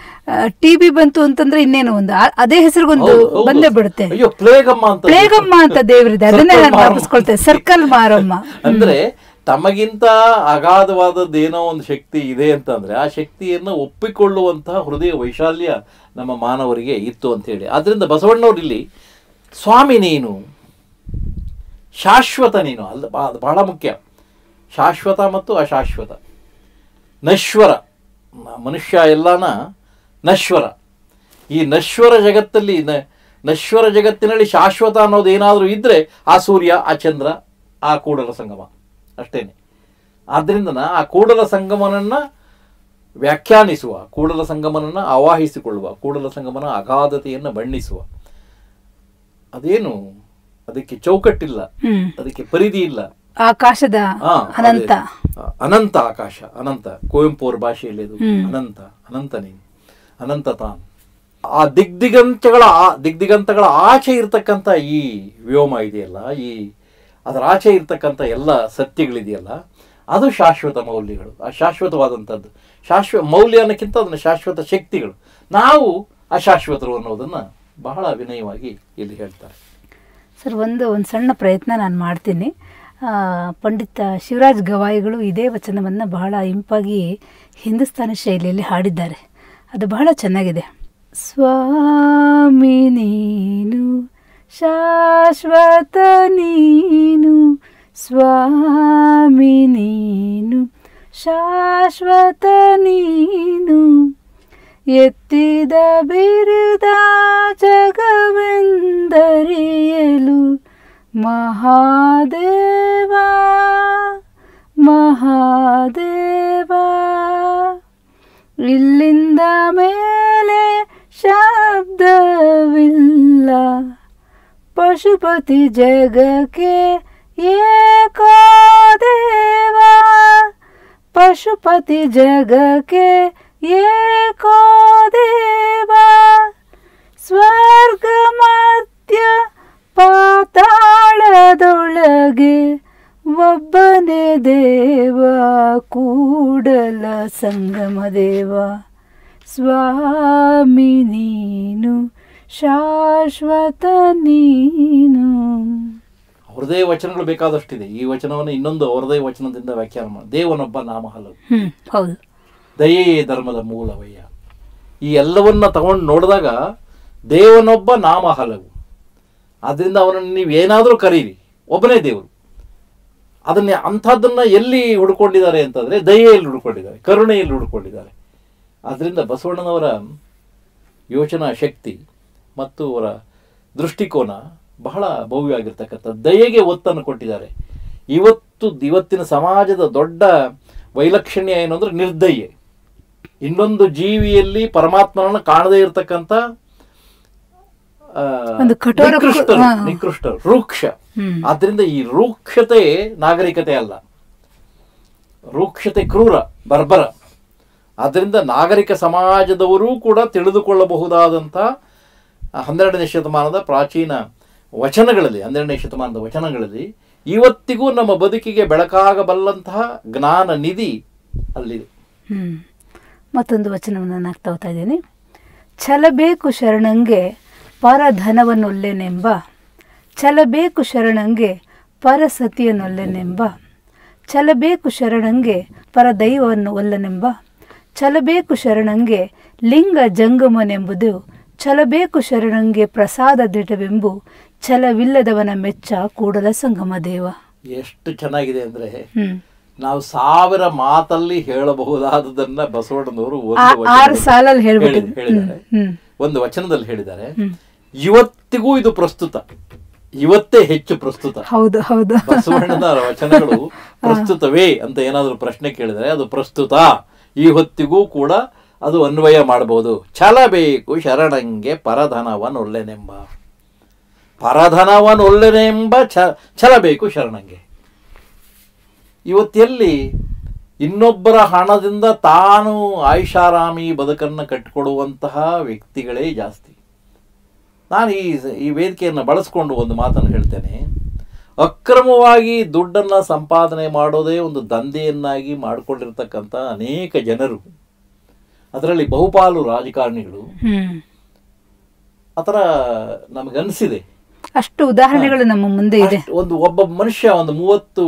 ಟಿ ಬಿ ಬಂತು ಅಂತಂದ್ರೆ ಇನ್ನೇನು ಒಂದು ಅದೇ ಹೆಸರಿಗೊಂದು. ಬಂದೇ ಬಿಡುತ್ತೆ. ಅಯ್ಯೋ ಪ್ಲೇಗಮ್ಮ ಅಂತ ಪ್ಲೇಗಮ್ಮ ಅಂತ ದೇವರಿದೆ. ಅದನ್ನೇ ಸರ್ಕಲ್ ನಾನು ಮಾರಮ್ಮ. ಸರ್ಕಲ್ ಮಾರಮ್ಮ. ಅಂದ್ರೆ ತಮಗಿಂತ ಅಗಾಧವಾದದ್ದೇನೋ ಒಂದು ಶಕ್ತಿ ಇದೆ ಅಂತಂದ್ರೆ ಆ ಶಕ್ತಿಯನ್ನು ಒಪ್ಪಿಕೊಳ್ಳುವಂತಹ ಹೃದಯ ವೈಶಾಲ್ಯ ನಮ್ಮ ಮಾನವರಿಗೆ ಇತ್ತು ಅಂತ ಹೇಳಿ. ಆದ್ರಿಂದ ಬಸವಣ್ಣವ್ರು ಇಲ್ಲಿ ಸ್ವಾಮಿ ನೀನು ಶಾಶ್ವತ ನೀನು. ಅಲ್ಲ ಬಾ- ಬಹಳ ಮುಖ್ಯ. ಶಾಶ್ವತ ಮತ್ತು ಅಶಾಶ್ವತ. ನಶ್ವರ. ಮನುಷ್ಯ ಎಲ್ಲಾನ ನಶ್ವರ. ಈ ನಶ್ವರ ಜಗತ್ತಲ್ಲಿ ನ- ನಶ್ವರ ಜಗತ್ತಿನಲ್ಲಿ ಶಾಶ್ವತ ಅನ್ನೋದು ಏನಾದರೂ ಇದ್ದರೆ ಆ ಸೂರ್ಯ, ಆ ಚಂದ್ರ, ಆ ಕೂಡಲ ಸಂಗಮ. ಅಷ್ಟೇನೆ. ಆದ್ದರಿಂದ ಆ ಕೂಡಲ ಸಂಗಮನನ್ನ ವ್ಯಾಖ್ಯಾನಿಸುವ, ಕೂಡಲ ಸಂಗಮನನ್ನು ಆವಾಹಿಸಿಕೊಳ್ಳುವ, ಕೂಡಲ ಸಂಗಮನ ಅಗಾಧತೆಯನ್ನು ಬಣ್ಣಿಸುವ. ಅದೇನು ಅದಕ್ಕೆ ಚೌಕಟ್ಟಿಲ್ಲ ಅದಕ್ಕೆ ಪರಿಧಿ ಇಲ್ಲ. ಆಕಾಶದ ಅನಂತ. ಅನಂತ ಆಕಾಶ ಅನಂತ. ಕುವೆಂಪು ಅವ್ರ ಭಾಷೆಯಲ್ಲಿ ಅದು. ಅನಂತ ಅನಂತ ನೀನು ಅನಂತ ತಾನ್. ಆ ದಿಗ್ದಿಗಂತಗಳ ದಿಗ್ದಿಗಂತಗಳ ಆಚೆ ಇರತಕ್ಕಂಥ ಈ ವ್ಯೋಮ ಇದೆಯಲ್ಲ ಈ ಅದರ ಆಚೆ ಇರ್ತಕ್ಕಂಥ ಎಲ್ಲ ಸತ್ಯಗಳಿದೆಯಲ್ಲ ಅದು ಶಾಶ್ವತ ಮೌಲ್ಯಗಳು. ಆ ಶಾಶ್ವತವಾದಂಥದ್ದು. ಶಾಶ್ವ ಮೌಲ್ಯ ಅನ್ನೋಕ್ಕಿಂತ ಅದನ್ನು ಶಾಶ್ವತ ಶಕ್ತಿಗಳು. ನಾವು ಅಶಾಶ್ವತರು ಅನ್ನೋದನ್ನು ಬಹಳ ವಿನಯವಾಗಿ ಇಲ್ಲಿ ಹೇಳ್ತಾರೆ. ಸರ್, ಒಂದು ಒಂದು ಸಣ್ಣ ಪ್ರಯತ್ನ ನಾನು ಮಾಡ್ತೀನಿ. ಪಂಡಿತ ಶಿವರಾಜ್ ಗವಾಯಿಗಳು ಇದೇ ವಚನವನ್ನು ಬಹಳ ಇಂಪಾಗಿ ಹಿಂದೂಸ್ತಾನಿ ಶೈಲಿಯಲ್ಲಿ ಹಾಡಿದ್ದಾರೆ. ಅದು ಬಹಳ ಚೆನ್ನಾಗಿದೆ. ಸ್ವಾಮಿ ನೀನು, ಶಾಶ್ವತ ನೀನು, ಸ್ವಾಮಿ ನೀನು, ಶಾಶ್ವತ ನೀನು ಎತ್ತಿದ ಬಿರುದ ಜಗವೆಂದರಿಯಲು ಮಹಾದೇವ ಮಹಾದೇವ. ಇಲ್ಲಿಂದ ಮೇಲೆ ಶಬ್ದವಿಲ್ಲ. ಪಶುಪತಿ ಜಗಕ್ಕೆ ಏಕೋ ದೇವ. ಪಶುಪತಿ ಜಗಕ್ಕೆ ಏಕೋ ದೇವ ಸ್ವರ್ಗ ಮಧ್ಯ ಪಾತಾಳದೊಳಗೆ ಒಬ್ಬನೇ ದೇವ ಕೂಡಲ ಸಂಗಮ ದೇವ ಸ್ವಾಮಿ ನೀನು ಶಾಶ್ವತ ನೀನು. ಅವ್ರದೇ ವಚನಗಳು ಬೇಕಾದಷ್ಟಿದೆ. ಈ ವಚನವನ್ನು ಇನ್ನೊಂದು ಅವರದೇ ವಚನದಿಂದ ವ್ಯಾಖ್ಯಾನ ಮಾಡಿ. ದೇವನೊಬ್ಬ ನಾಮ ಹಲವು ಹೌದು. ದಯೇ ಧರ್ಮದ ಮೂಲವಯ್ಯ. ಈ ಎಲ್ಲವನ್ನ ತಗೊಂಡು ನೋಡಿದಾಗ ದೇವನೊಬ್ಬ ನಾಮ ಹಲವು ಅದರಿಂದ ಅವನನ್ನು ನೀವು ಏನಾದರೂ ಕರೀರಿ. ಒಬ್ಬನೇ ದೇವರು. ಅದನ್ನ ಅಂಥದ್ದನ್ನು ಎಲ್ಲಿ ಹುಡ್ಕೊಂಡಿದ್ದಾರೆ ಅಂತಂದರೆ ದಯೆಯಲ್ಲಿ ಹುಡ್ಕೊಂಡಿದ್ದಾರೆ, ಕರುಣೆಯಲ್ಲಿ ಹುಡ್ಕೊಂಡಿದ್ದಾರೆ. ಅದರಿಂದ ಬಸವಣ್ಣನವರ ಯೋಚನಾ ಶಕ್ತಿ ಮತ್ತು ಅವರ ದೃಷ್ಟಿಕೋನ ಬಹಳ ಭವ್ಯವಾಗಿರ್ತಕ್ಕಂಥ ದಯೆಗೆ ಒತ್ತನ್ನು ಕೊಟ್ಟಿದ್ದಾರೆ. ಇವತ್ತು ಇವತ್ತಿನ ಸಮಾಜದ ದೊಡ್ಡ ವೈಲಕ್ಷಣ್ಯ ಏನು ಅಂದರೆ ನಿರ್ದಯೆ. ಇನ್ನೊಂದು ಜೀವಿಯಲ್ಲಿ ಪರಮಾತ್ಮನನ್ನು ಕಾಣದೇ ಇರತಕ್ಕಂತ ನಿಕೃಷ್ಟರು ನಿಕೃಷ್ಟರು ರೂಕ್ಷ. ಆದ್ರಿಂದ ಈ ರೂಕ್ಷತೆ ನಾಗರಿಕತೆ ಅಲ್ಲ. ರೂಕ್ಷತೆ ಕ್ರೂರ ಬರ್ಬರ. ಆದ್ರಿಂದ ನಾಗರಿಕ ಸಮಾಜದವರೂ ಕೂಡ ತಿಳಿದುಕೊಳ್ಳಬಹುದಾದಂಥ ಹನ್ನೆರಡನೇ ಶತಮಾನದ ಪ್ರಾಚೀನ ವಚನಗಳಲ್ಲಿ ಹನ್ನೆರಡನೇ ಶತಮಾನದ ವಚನಗಳಲ್ಲಿ ಇವತ್ತಿಗೂ ನಮ್ಮ ಬದುಕಿಗೆ ಬೆಳಕಾಗಬಲ್ಲಂತಹ ಜ್ಞಾನ ನಿಧಿ ಅಲ್ಲಿದೆ. ಮತ್ತೊಂದು ವಚನವನ್ನು ನಾನು ಹೋಗ್ತಾ ಇದ್ದೀನಿ. ಛಲಬೇಕು ಶರಣಂಗೆ ಪರಧನವನ್ನೊಲ್ಲೆನೆಂಬ ಛಲಬೇಕು ಶರಣಂಗೆ ಪರಸತಿಯನ್ನೊಲ್ಲೆನೆಂಬ ಛಲಬೇಕು ಶರಣಂಗೆ ಪರದೈವವನ್ನು ಒಲ್ಲನೆಂಬ ಛಲಬೇಕು ಶರಣಂಗೆ ಲಿಂಗ ಜಂಗಮನೆಂಬುದು ಛಲಬೇಕು ಶರಣಂಗೆ ಪ್ರಸಾದ ದಿಟವೆಂಬು ಛಲವಿಲ್ಲದವನ ಮೆಚ್ಚ ಕೂಡಲ ಸಂಗಮ ದೇವ ಎಷ್ಟು ಚೆನ್ನಾಗಿದೆ ಅಂದ್ರೆ ಹ್ಮ್. ನಾವು ಸಾವಿರ ಮಾತಲ್ಲಿ ಹೇಳಬಹುದಾದದನ್ನ ಬಸವಣ್ಣನವರು ಒಂದು ವಚನದಲ್ಲಿ ಹೇಳಿದ್ದಾರೆ. ಒಂದು ವಚನದಲ್ಲಿ ಹೇಳಿದ್ದಾರೆ. ಇವತ್ತಿಗೂ ಇದು ಪ್ರಸ್ತುತ. ಇವತ್ತೇ ಹೆಚ್ಚು ಪ್ರಸ್ತುತ. ಹೌದು ಹೌದು. ಬಸವಣ್ಣನ ವಚನಗಳು ಪ್ರಸ್ತುತವೇ ಅಂತ ಏನಾದರೂ ಪ್ರಶ್ನೆ ಕೇಳಿದರೆ ಅದು ಪ್ರಸ್ತುತ. ಈ ಹೊತ್ತಿಗೂ ಕೂಡ ಅದು ಅನ್ವಯ ಮಾಡಬಹುದು. ಛಲ ಬೇಕು ಶರಣಂಗೆ ಪರಧನವನೊಲ್ಲೆನೆಂಬ. ಪರಧನವನೊಲ್ಲೆನೆಂಬ ಛ ಛಲ ಬೇಕು ಶರಣಂಗೆ. ಇವತ್ತೆಲ್ಲಿ ಇನ್ನೊಬ್ಬರ ಹಣದಿಂದ ತಾನು ಆಯುಷಾರಾಮಿ ಬದುಕನ್ನು ಕಟ್ಟಿಕೊಡುವಂತಹ ವ್ಯಕ್ತಿಗಳೇ ಜಾಸ್ತಿ. ನಾನು ಈ ಈ ವೇದಿಕೆಯನ್ನು ಬಳಸ್ಕೊಂಡು ಒಂದು ಮಾತನ್ನು ಹೇಳ್ತೇನೆ. ಅಕ್ರಮವಾಗಿ ದುಡ್ಡನ್ನು ಸಂಪಾದನೆ ಮಾಡೋದೇ ಒಂದು ದಂಧೆಯನ್ನಾಗಿ ಮಾಡಿಕೊಂಡಿರ್ತಕ್ಕಂಥ ಅನೇಕ ಜನರು ಅದರಲ್ಲಿ ಬಹುಪಾಲು ರಾಜಕಾರಣಿಗಳು. ಆ ಥರ ನಮಗನ್ಸಿದೆ ಅಷ್ಟು ಉದಾಹರಣೆಗಳು ನಮ್ಮ ಮುಂದೆ ಇದೆ. ಒಂದು ಒಬ್ಬ ಮನುಷ್ಯ ಒಂದು ಮೂವತ್ತು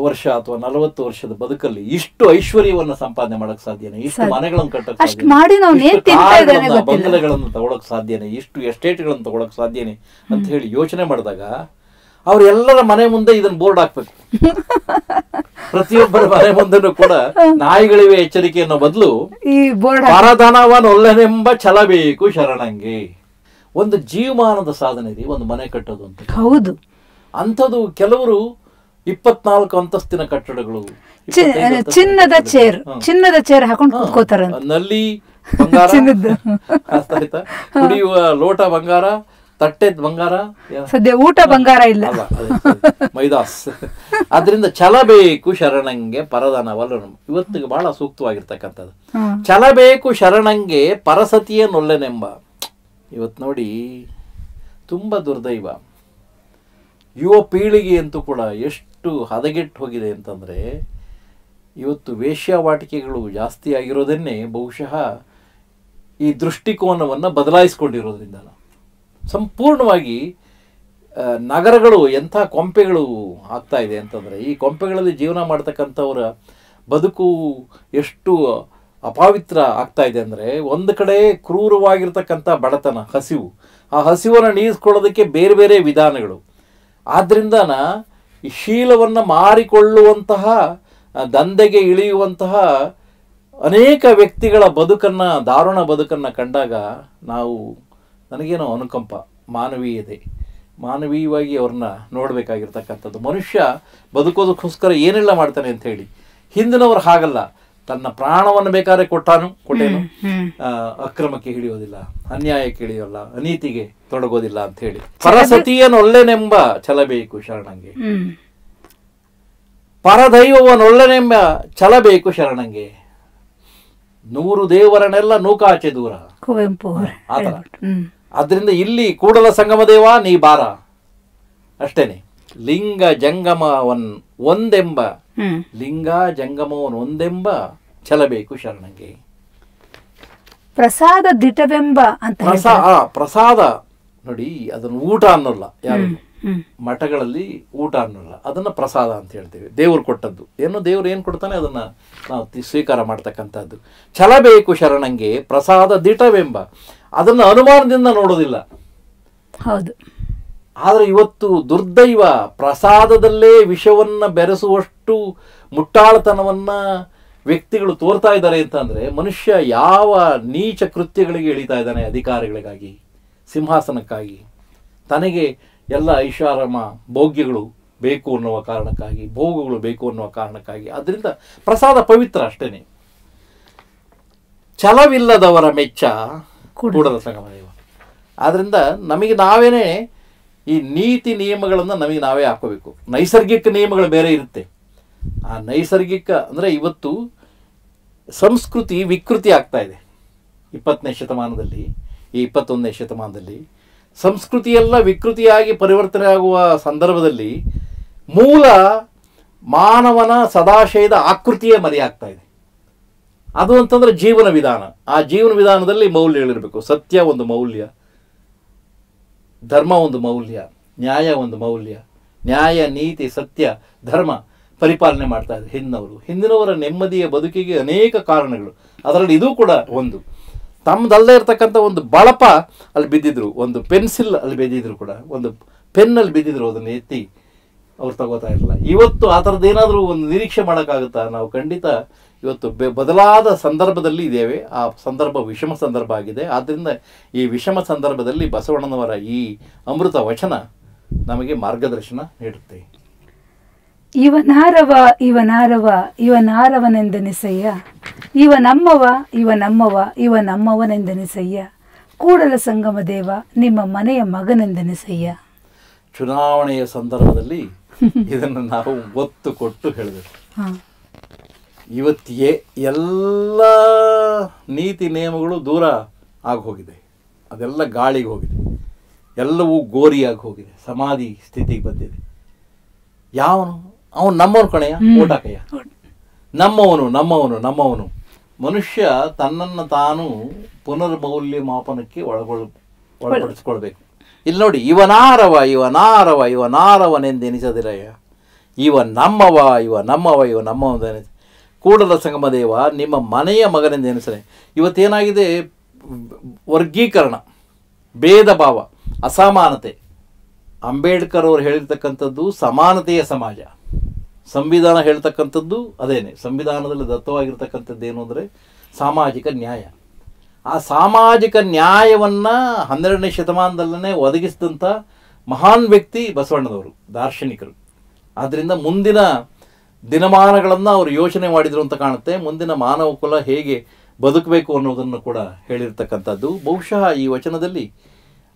ವರ್ಷ ಅಥವಾ ನಲವತ್ತು ವರ್ಷದ ಬದುಕಲ್ಲಿ ಇಷ್ಟು ಐಶ್ವರ್ಯವನ್ನ ಸಂಪಾದನೆ ಮಾಡಕ್ ಸಾಧ್ಯನೇ ಇಷ್ಟು. ಮನೆಗಳನ್ನು ಕಟ್ಟಕ್? ಮಾಡಿ. ಬಂಗಲೆಗಳನ್ನು ತಗೊಳಕ್ ಸಾಧ್ಯನೇ ಇಷ್ಟು ಎಸ್ಟೇಟ್ಗಳನ್ನು ತಗೊಳಕ್ ಸಾಧ್ಯನೇ ಅಂತ ಹೇಳಿ ಯೋಚನೆ ಮಾಡಿದಾಗ ಅವರೆಲ್ಲರ ಮನೆ ಮುಂದೆ ಇದನ್ನ ಬೋರ್ಡ್ ಹಾಕ್ಬೇಕು. ಪ್ರತಿಯೊಬ್ಬರ ಮನೆ ಮುಂದೆ ಕೂಡ ನಾಯಿಗಳಿವೆ ಎಚ್ಚರಿಕೆ ಅನ್ನೋ ಬದಲು ಈ ಬೋರ್ಡ್ ಪರಧನವನೊಲ್ಲೆನೆಂಬ ಛಲ ಬೇಕು ಶರಣಂಗೆ. ಒಂದು ಜೀವಮಾನದ ಸಾಧನೆ ಇದೆ ಒಂದು ಮನೆ ಕಟ್ಟೋದು ಅಂತ. ಹೌದು. ಅಂಥದ್ದು ಕೆಲವರು ಇಪ್ಪತ್ನಾಲ್ಕು ಅಂತಸ್ತಿನ ಕಟ್ಟಡಗಳು. ಚಿ- 25 ಅಂತಸ್ತಿನ ಚಿನ್ನದ. ಚೇರ್ ಚಿನ್ನದ ಚೇರ್ ಹಾಕೊಂಡು ಕೂತ್ಕೋತಾರೆ ನಲ್ಲಿ ಕುಡಿಯುವ ಲೋಟ ಬಂಗಾರ ತಟ್ಟೆದ್ ಬಂಗಾರ ಸದ್ಯ ಊಟ ಬಂಗಾರ ಇಲ್ಲ. ಮೈದಾಸ್. ಅದರಿಂದ ಛಲ ಬೇಕು ಶರಣಂಗೆ ಪರದನ ವಲನು ಇವತ್ತಿಗೆ ಬಹಳ ಸೂಕ್ತವಾಗಿರ್ತಕ್ಕಂಥದ್ದು. ಛಲ ಬೇಕು ಶರಣಂಗೆ ಪರಸತಿಯ ನೊಲ್ಲೆನೆಂಬ. ಇವತ್ತು ನೋಡಿ ತುಂಬ ದುರ್ದೈವ. ಯುವ ಪೀಳಿಗೆ ಅಂತೂ ಕೂಡ ಎಷ್ಟು ಹದಗೆಟ್ಟು ಹೋಗಿದೆ ಅಂತಂದರೆ, ಇವತ್ತು ವೇಶ್ಯಾವಾಟಿಕೆಗಳು ಜಾಸ್ತಿ ಆಗಿರೋದನ್ನೇ ಬಹುಶಃ ಈ ದೃಷ್ಟಿಕೋನವನ್ನು ಬದಲಾಯಿಸ್ಕೊಂಡಿರೋದ್ರಿಂದ. ಸಂಪೂರ್ಣವಾಗಿ ನಗರಗಳು ಎಂಥ ಕೊಂಪೆಗಳು ಆಗ್ತಾ ಇದೆ ಅಂತಂದರೆ, ಈ ಕೊಂಪೆಗಳಲ್ಲಿ ಜೀವನ ಮಾಡ್ತಕ್ಕಂಥವರ ಬದುಕು ಎಷ್ಟು ಅಪಾವಿತ್ರ ಆಗ್ತಾ ಇದೆ ಅಂದರೆ, ಒಂದು ಕಡೆ ಕ್ರೂರವಾಗಿರ್ತಕ್ಕಂಥ ಬಡತನ, ಹಸಿವು. ಆ ಹಸಿವನ್ನು ನೀಗಿಸ್ಕೊಳ್ಳೋದಕ್ಕೆ ಬೇರೆ ಬೇರೆ ವಿಧಾನಗಳು. ಆದ್ರಿಂದನ ಈ ಶೀಲವನ್ನು ಮಾರಿಕೊಳ್ಳುವಂತಹ ದಂಧೆಗೆ ಇಳಿಯುವಂತಹ ಅನೇಕ ವ್ಯಕ್ತಿಗಳ ಬದುಕನ್ನು, ದಾರುಣ ಬದುಕನ್ನು ಕಂಡಾಗ ನಾವು ನನಗೇನೋ ಅನುಕಂಪ, ಮಾನವೀಯತೆ, ಮಾನವೀಯವಾಗಿ ಅವ್ರನ್ನ ನೋಡಬೇಕಾಗಿರ್ತಕ್ಕಂಥದ್ದು. ಮನುಷ್ಯ ಬದುಕೋದಕ್ಕೋಸ್ಕರ ಏನೆಲ್ಲ ಮಾಡ್ತಾನೆ ಅಂತ ಹೇಳಿ. ಹಿಂದಿನವ್ರು ಹಾಗಲ್ಲ. ತನ್ನ ಪ್ರಾಣವನ್ನು ಬೇಕಾದ್ರೆ ಕೊಟ್ಟಾನು ಕೊಟ್ಟೇನು? ಅಕ್ರಮಕ್ಕೆ ಹಿಡಿಯೋದಿಲ್ಲ ಅನ್ಯಾಯಕ್ಕೆ ಹಿಡಿಯೋಲ್ಲ ಅನೀತಿಗೆ ತೊಡಗೋದಿಲ್ಲ ಅಂತ ಹೇಳಿ. ಪರಸತಿಯನ್ನೊಲ್ಲೆನೆಂಬ ಛಲ ಬೇಕು ಶರಣಂಗೆ. ಪರದೈವವನ್ನೊಲ್ಲೆನೆಂಬ ಛಲ ಬೇಕು ಶರಣಂಗೆ. ನೂರು ದೇವರನ್ನೆಲ್ಲ ನೂಕಾಚೆ ದೂರ. ಕುವೆಂಪು ಆದ್ರಿಂದ ಇಲ್ಲಿ ಕೂಡಲ ಸಂಗಮ ದೇವ ನೀ ಬಾರ. ಅಷ್ಟೇನೆ. ಲಿಂಗ ಜಂಗಮವನ್ ಒಂದೆಂಬ ಲಿಂಗ ಜಂಗಮವನ್ ಒಂದೆಂಬ ಛಲಬೇಕು ಶರಣಂಗೆ. ಪ್ರಸಾದ ದಿಟವೆಂಬ ಅಂತ ಪ್ರಸಾದ ನೋಡಿ ಅದನ್ನು ಊಟ ಅನ್ನೋಲ್ಲ ಯಾರು ಮಠಗಳಲ್ಲಿ ಊಟ ಅನ್ನೋಲ್ಲ. ಅದನ್ನ ಪ್ರಸಾದ ಅಂತ ಹೇಳ್ತೇವೆ. ದೇವರು ಕೊಟ್ಟದ್ದು. ಏನು ದೇವ್ರು ಏನು ಕೊಡ್ತಾನೆ? ಅದನ್ನ ನಾವು ಸ್ವೀಕಾರ ಮಾಡ್ತಕ್ಕಂಥದ್ದು. ಚಲಬೇಕು ಶರಣಂಗೆ ಪ್ರಸಾದ ದಿಟವೆಂಬ ಅದನ್ನು ಅನುಮಾನದಿಂದ ನೋಡೋದಿಲ್ಲ. ಹೌದು. ಆದರೆ ಇವತ್ತು ದುರ್ದೈವ ಪ್ರಸಾದದಲ್ಲೇ ವಿಷವನ್ನು ಬೆರೆಸುವಷ್ಟು ಮುಟ್ಟಾಳತನವನ್ನು ವ್ಯಕ್ತಿಗಳು ತೋರ್ತಾ ಇದ್ದಾರೆ ಅಂತಂದರೆ ಮನುಷ್ಯ ಯಾವ ನೀಚ ಕೃತ್ಯಗಳಿಗೆ ಇಳಿತಾ ಇದ್ದಾನೆ ಅಧಿಕಾರಿಗಳಿಗಾಗಿ ಸಿಂಹಾಸನಕ್ಕಾಗಿ. ತನಗೆ ಎಲ್ಲ ಐಷಾರಾಮ ಭೋಗ್ಯಗಳು ಬೇಕು ಅನ್ನುವ ಕಾರಣಕ್ಕಾಗಿ ಭೋಗಗಳು ಬೇಕು ಅನ್ನುವ ಕಾರಣಕ್ಕಾಗಿ. ಅದರಿಂದ ಪ್ರಸಾದ ಪವಿತ್ರ ಅಷ್ಟೇ ಛಲವಿಲ್ಲದವರ ಮೆಚ್ಚ ಕೂಡದ ಸಂಗಮ ಆದ್ದರಿಂದ ನಮಗೆ ನಾವೇನೇ ಈ ನೀತಿ ನಿಯಮಗಳನ್ನು ನಮಗೆ ನಾವೇ ಹಾಕೋಬೇಕು. ನೈಸರ್ಗಿಕ ನಿಯಮಗಳು ಬೇರೆ ಇರುತ್ತೆ. ಆ ನೈಸರ್ಗಿಕ ಅಂದರೆ ಇವತ್ತು ಸಂಸ್ಕೃತಿ ವಿಕೃತಿ ಆಗ್ತಾ ಇದೆ. ಇಪ್ಪತ್ತನೇ ಶತಮಾನದಲ್ಲಿ, ಈ ಇಪ್ಪತ್ತೊಂದನೇ ಶತಮಾನದಲ್ಲಿ ಸಂಸ್ಕೃತಿಯೆಲ್ಲ ವಿಕೃತಿಯಾಗಿ ಪರಿವರ್ತನೆ ಆಗುವ ಸಂದರ್ಭದಲ್ಲಿ ಮೂಲ ಮಾನವನ ಸದಾಶಯದ ಆಕೃತಿಯೇ ಮರೆಯಾಗ್ತಾ ಇದೆ. ಅದು ಅಂತಂದ್ರೆ ಜೀವನ ವಿಧಾನ. ಆ ಜೀವನ ವಿಧಾನದಲ್ಲಿ ಮೌಲ್ಯಗಳಿರಬೇಕು. ಸತ್ಯ ಒಂದು ಮೌಲ್ಯ. ಧರ್ಮ ಒಂದು ಮೌಲ್ಯ, ನ್ಯಾಯ ಒಂದು ಮೌಲ್ಯ, ನ್ಯಾಯ, ನೀತಿ, ಸತ್ಯ, ಧರ್ಮ ಪರಿಪಾಲನೆ ಮಾಡ್ತಾ ಇದ್ದಾರೆ ಹಿಂದಿನವರು. ಹಿಂದಿನವರ ನೆಮ್ಮದಿಯ ಬದುಕಿಗೆ ಅನೇಕ ಕಾರಣಗಳು. ಅದರಲ್ಲಿ ಇದು ಕೂಡ ಒಂದು. ತಮ್ಮದಲ್ಲದೇ ಇರತಕ್ಕಂಥ ಒಂದು ಬಳಪ ಅಲ್ಲಿ ಬಿದ್ದಿದ್ರು, ಒಂದು ಪೆನ್ಸಿಲ್ ಅಲ್ಲಿ ಬಿದ್ದಿದ್ರು ಕೂಡ, ಒಂದು ಪೆನ್ನಲ್ಲಿ ಬಿದ್ದಿದ್ರು ಅದನ್ನು ಎತ್ತಿ ಅವ್ರು ತಗೋತಾ ಇರಲಿಲ್ಲ. ಇವತ್ತು ಆ ಥರದ್ದು ಏನಾದರೂ ಒಂದು ನಿರೀಕ್ಷೆ ಮಾಡೋಕ್ಕಾಗುತ್ತಾ? ನಾವು ಖಂಡಿತ ಇವತ್ತು ಬೆ- ಬದಲಾದ ಸಂದರ್ಭದಲ್ಲಿ ಇದ್ದೇವೆ. ಆ ಸಂದರ್ಭ ವಿಷಮ ಸಂದರ್ಭ ಆಗಿದೆ. ಆದ್ದರಿಂದ ಈ ವಿಷಮ ಸಂದರ್ಭದಲ್ಲಿ ಬಸವಣ್ಣನವರ ಈ ಅಮೃತ ವಚನ ನಮಗೆ ಮಾರ್ಗದರ್ಶನ ನೀಡುತ್ತೆ. ಇವನಾರವ ಇವನಾರವ ಇವನಾರವನೆಂದೆನಿಸಯ್ಯ. ಇವ ನಮ್ಮವ ಇವ ನಮ್ಮವ ಇವ ನಮ್ಮವನೆಂದೆನಿಸಯ್ಯ ಕೂಡಲ ಸಂಗಮ ದೇವ ನಿಮ್ಮ ಮನೆಯ ಮಗನೆಂದೆನಿಸಯ್ಯ. ಚುನಾವಣೆಯ ಸಂದರ್ಭದಲ್ಲಿ ಇದನ್ನು ನಾವು ಒತ್ತು ಕೊಟ್ಟು ಹೇಳಬೇಕು ಹಾ ಇವತ್ತು ಎ ಎಲ್ಲ ನೀತಿ ನಿಯಮಗಳು ದೂರ ಆಗಿ ಹೋಗಿದೆ ಅದೆಲ್ಲ ಗಾಳಿಗೆ ಹೋಗಿದೆ. ಎಲ್ಲವೂ ಗೋರಿಯಾಗಿ ಹೋಗಿದೆ. ಸಮಾಧಿ ಸ್ಥಿತಿಗೆ ಬಂದಿದೆ. ಯಾವನು? ಅವನು ನಮ್ಮವನು ಕಣಯ್ಯ? ಓಟಾಕಯ್ಯ. ನಮ್ಮವನು ನಮ್ಮವನು ನಮ್ಮವನು. ಮನುಷ್ಯ ತನ್ನನ್ನು ತಾನು ಪುನರ್ಮೌಲ್ಯಮಾಪನಕ್ಕೆ ಒಳಗೊಳ್ ಒಳಪಡಿಸ್ಕೊಳ್ಬೇಕು. ಇಲ್ಲಿ ನೋಡಿ ಇವನಾರವ ಇವನಾರವ ಇವನಾರವನೆಂದೆನಿಸದಿರಯ್ಯ ಇವ ನಮ್ಮವ ಇವ ನಮ್ಮವ ಇವ ನಮ್ಮವನೆನಿಸ ಕೂಡಲ ಸಂಗಮ ದೇವ ನಿಮ್ಮ ಮನೆಯ ಮಗನೆಂದು ಎನಿಸಿದೆ ಇವತ್ತೇನಾಗಿದೆ? ವರ್ಗೀಕರಣ, ಭೇದ ಭಾವ, ಅಸಮಾನತೆ. ಅಂಬೇಡ್ಕರ್ ಅವರು ಹೇಳಿರ್ತಕ್ಕಂಥದ್ದು ಸಮಾನತೆಯ ಸಮಾಜ. ಸಂವಿಧಾನ ಹೇಳ್ತಕ್ಕಂಥದ್ದು ಅದೇನೆ. ಸಂವಿಧಾನದಲ್ಲಿ ದತ್ತವಾಗಿರ್ತಕ್ಕಂಥದ್ದು ಏನು ಅಂದರೆ ಸಾಮಾಜಿಕ ನ್ಯಾಯ. ಆ ಸಾಮಾಜಿಕ ನ್ಯಾಯವನ್ನು ಹನ್ನೆರಡನೇ ಶತಮಾನದಲ್ಲೇ ಒದಗಿಸಿದಂಥ ಮಹಾನ್ ವ್ಯಕ್ತಿ ಬಸವಣ್ಣನವರು, ದಾರ್ಶನಿಕರು. ಆದ್ದರಿಂದ ಮುಂದಿನ ದಿನಮಾನಗಳನ್ನು ಅವರು ಯೋಚನೆ ಮಾಡಿದ್ರು ಅಂತ ಕಾಣುತ್ತೆ. ಮುಂದಿನ ಮಾನವ ಕುಲ ಹೇಗೆ ಬದುಕಬೇಕು ಅನ್ನೋದನ್ನು ಕೂಡ ಹೇಳಿರ್ತಕ್ಕಂಥದ್ದು. ಬಹುಶಃ ಈ ವಚನದಲ್ಲಿ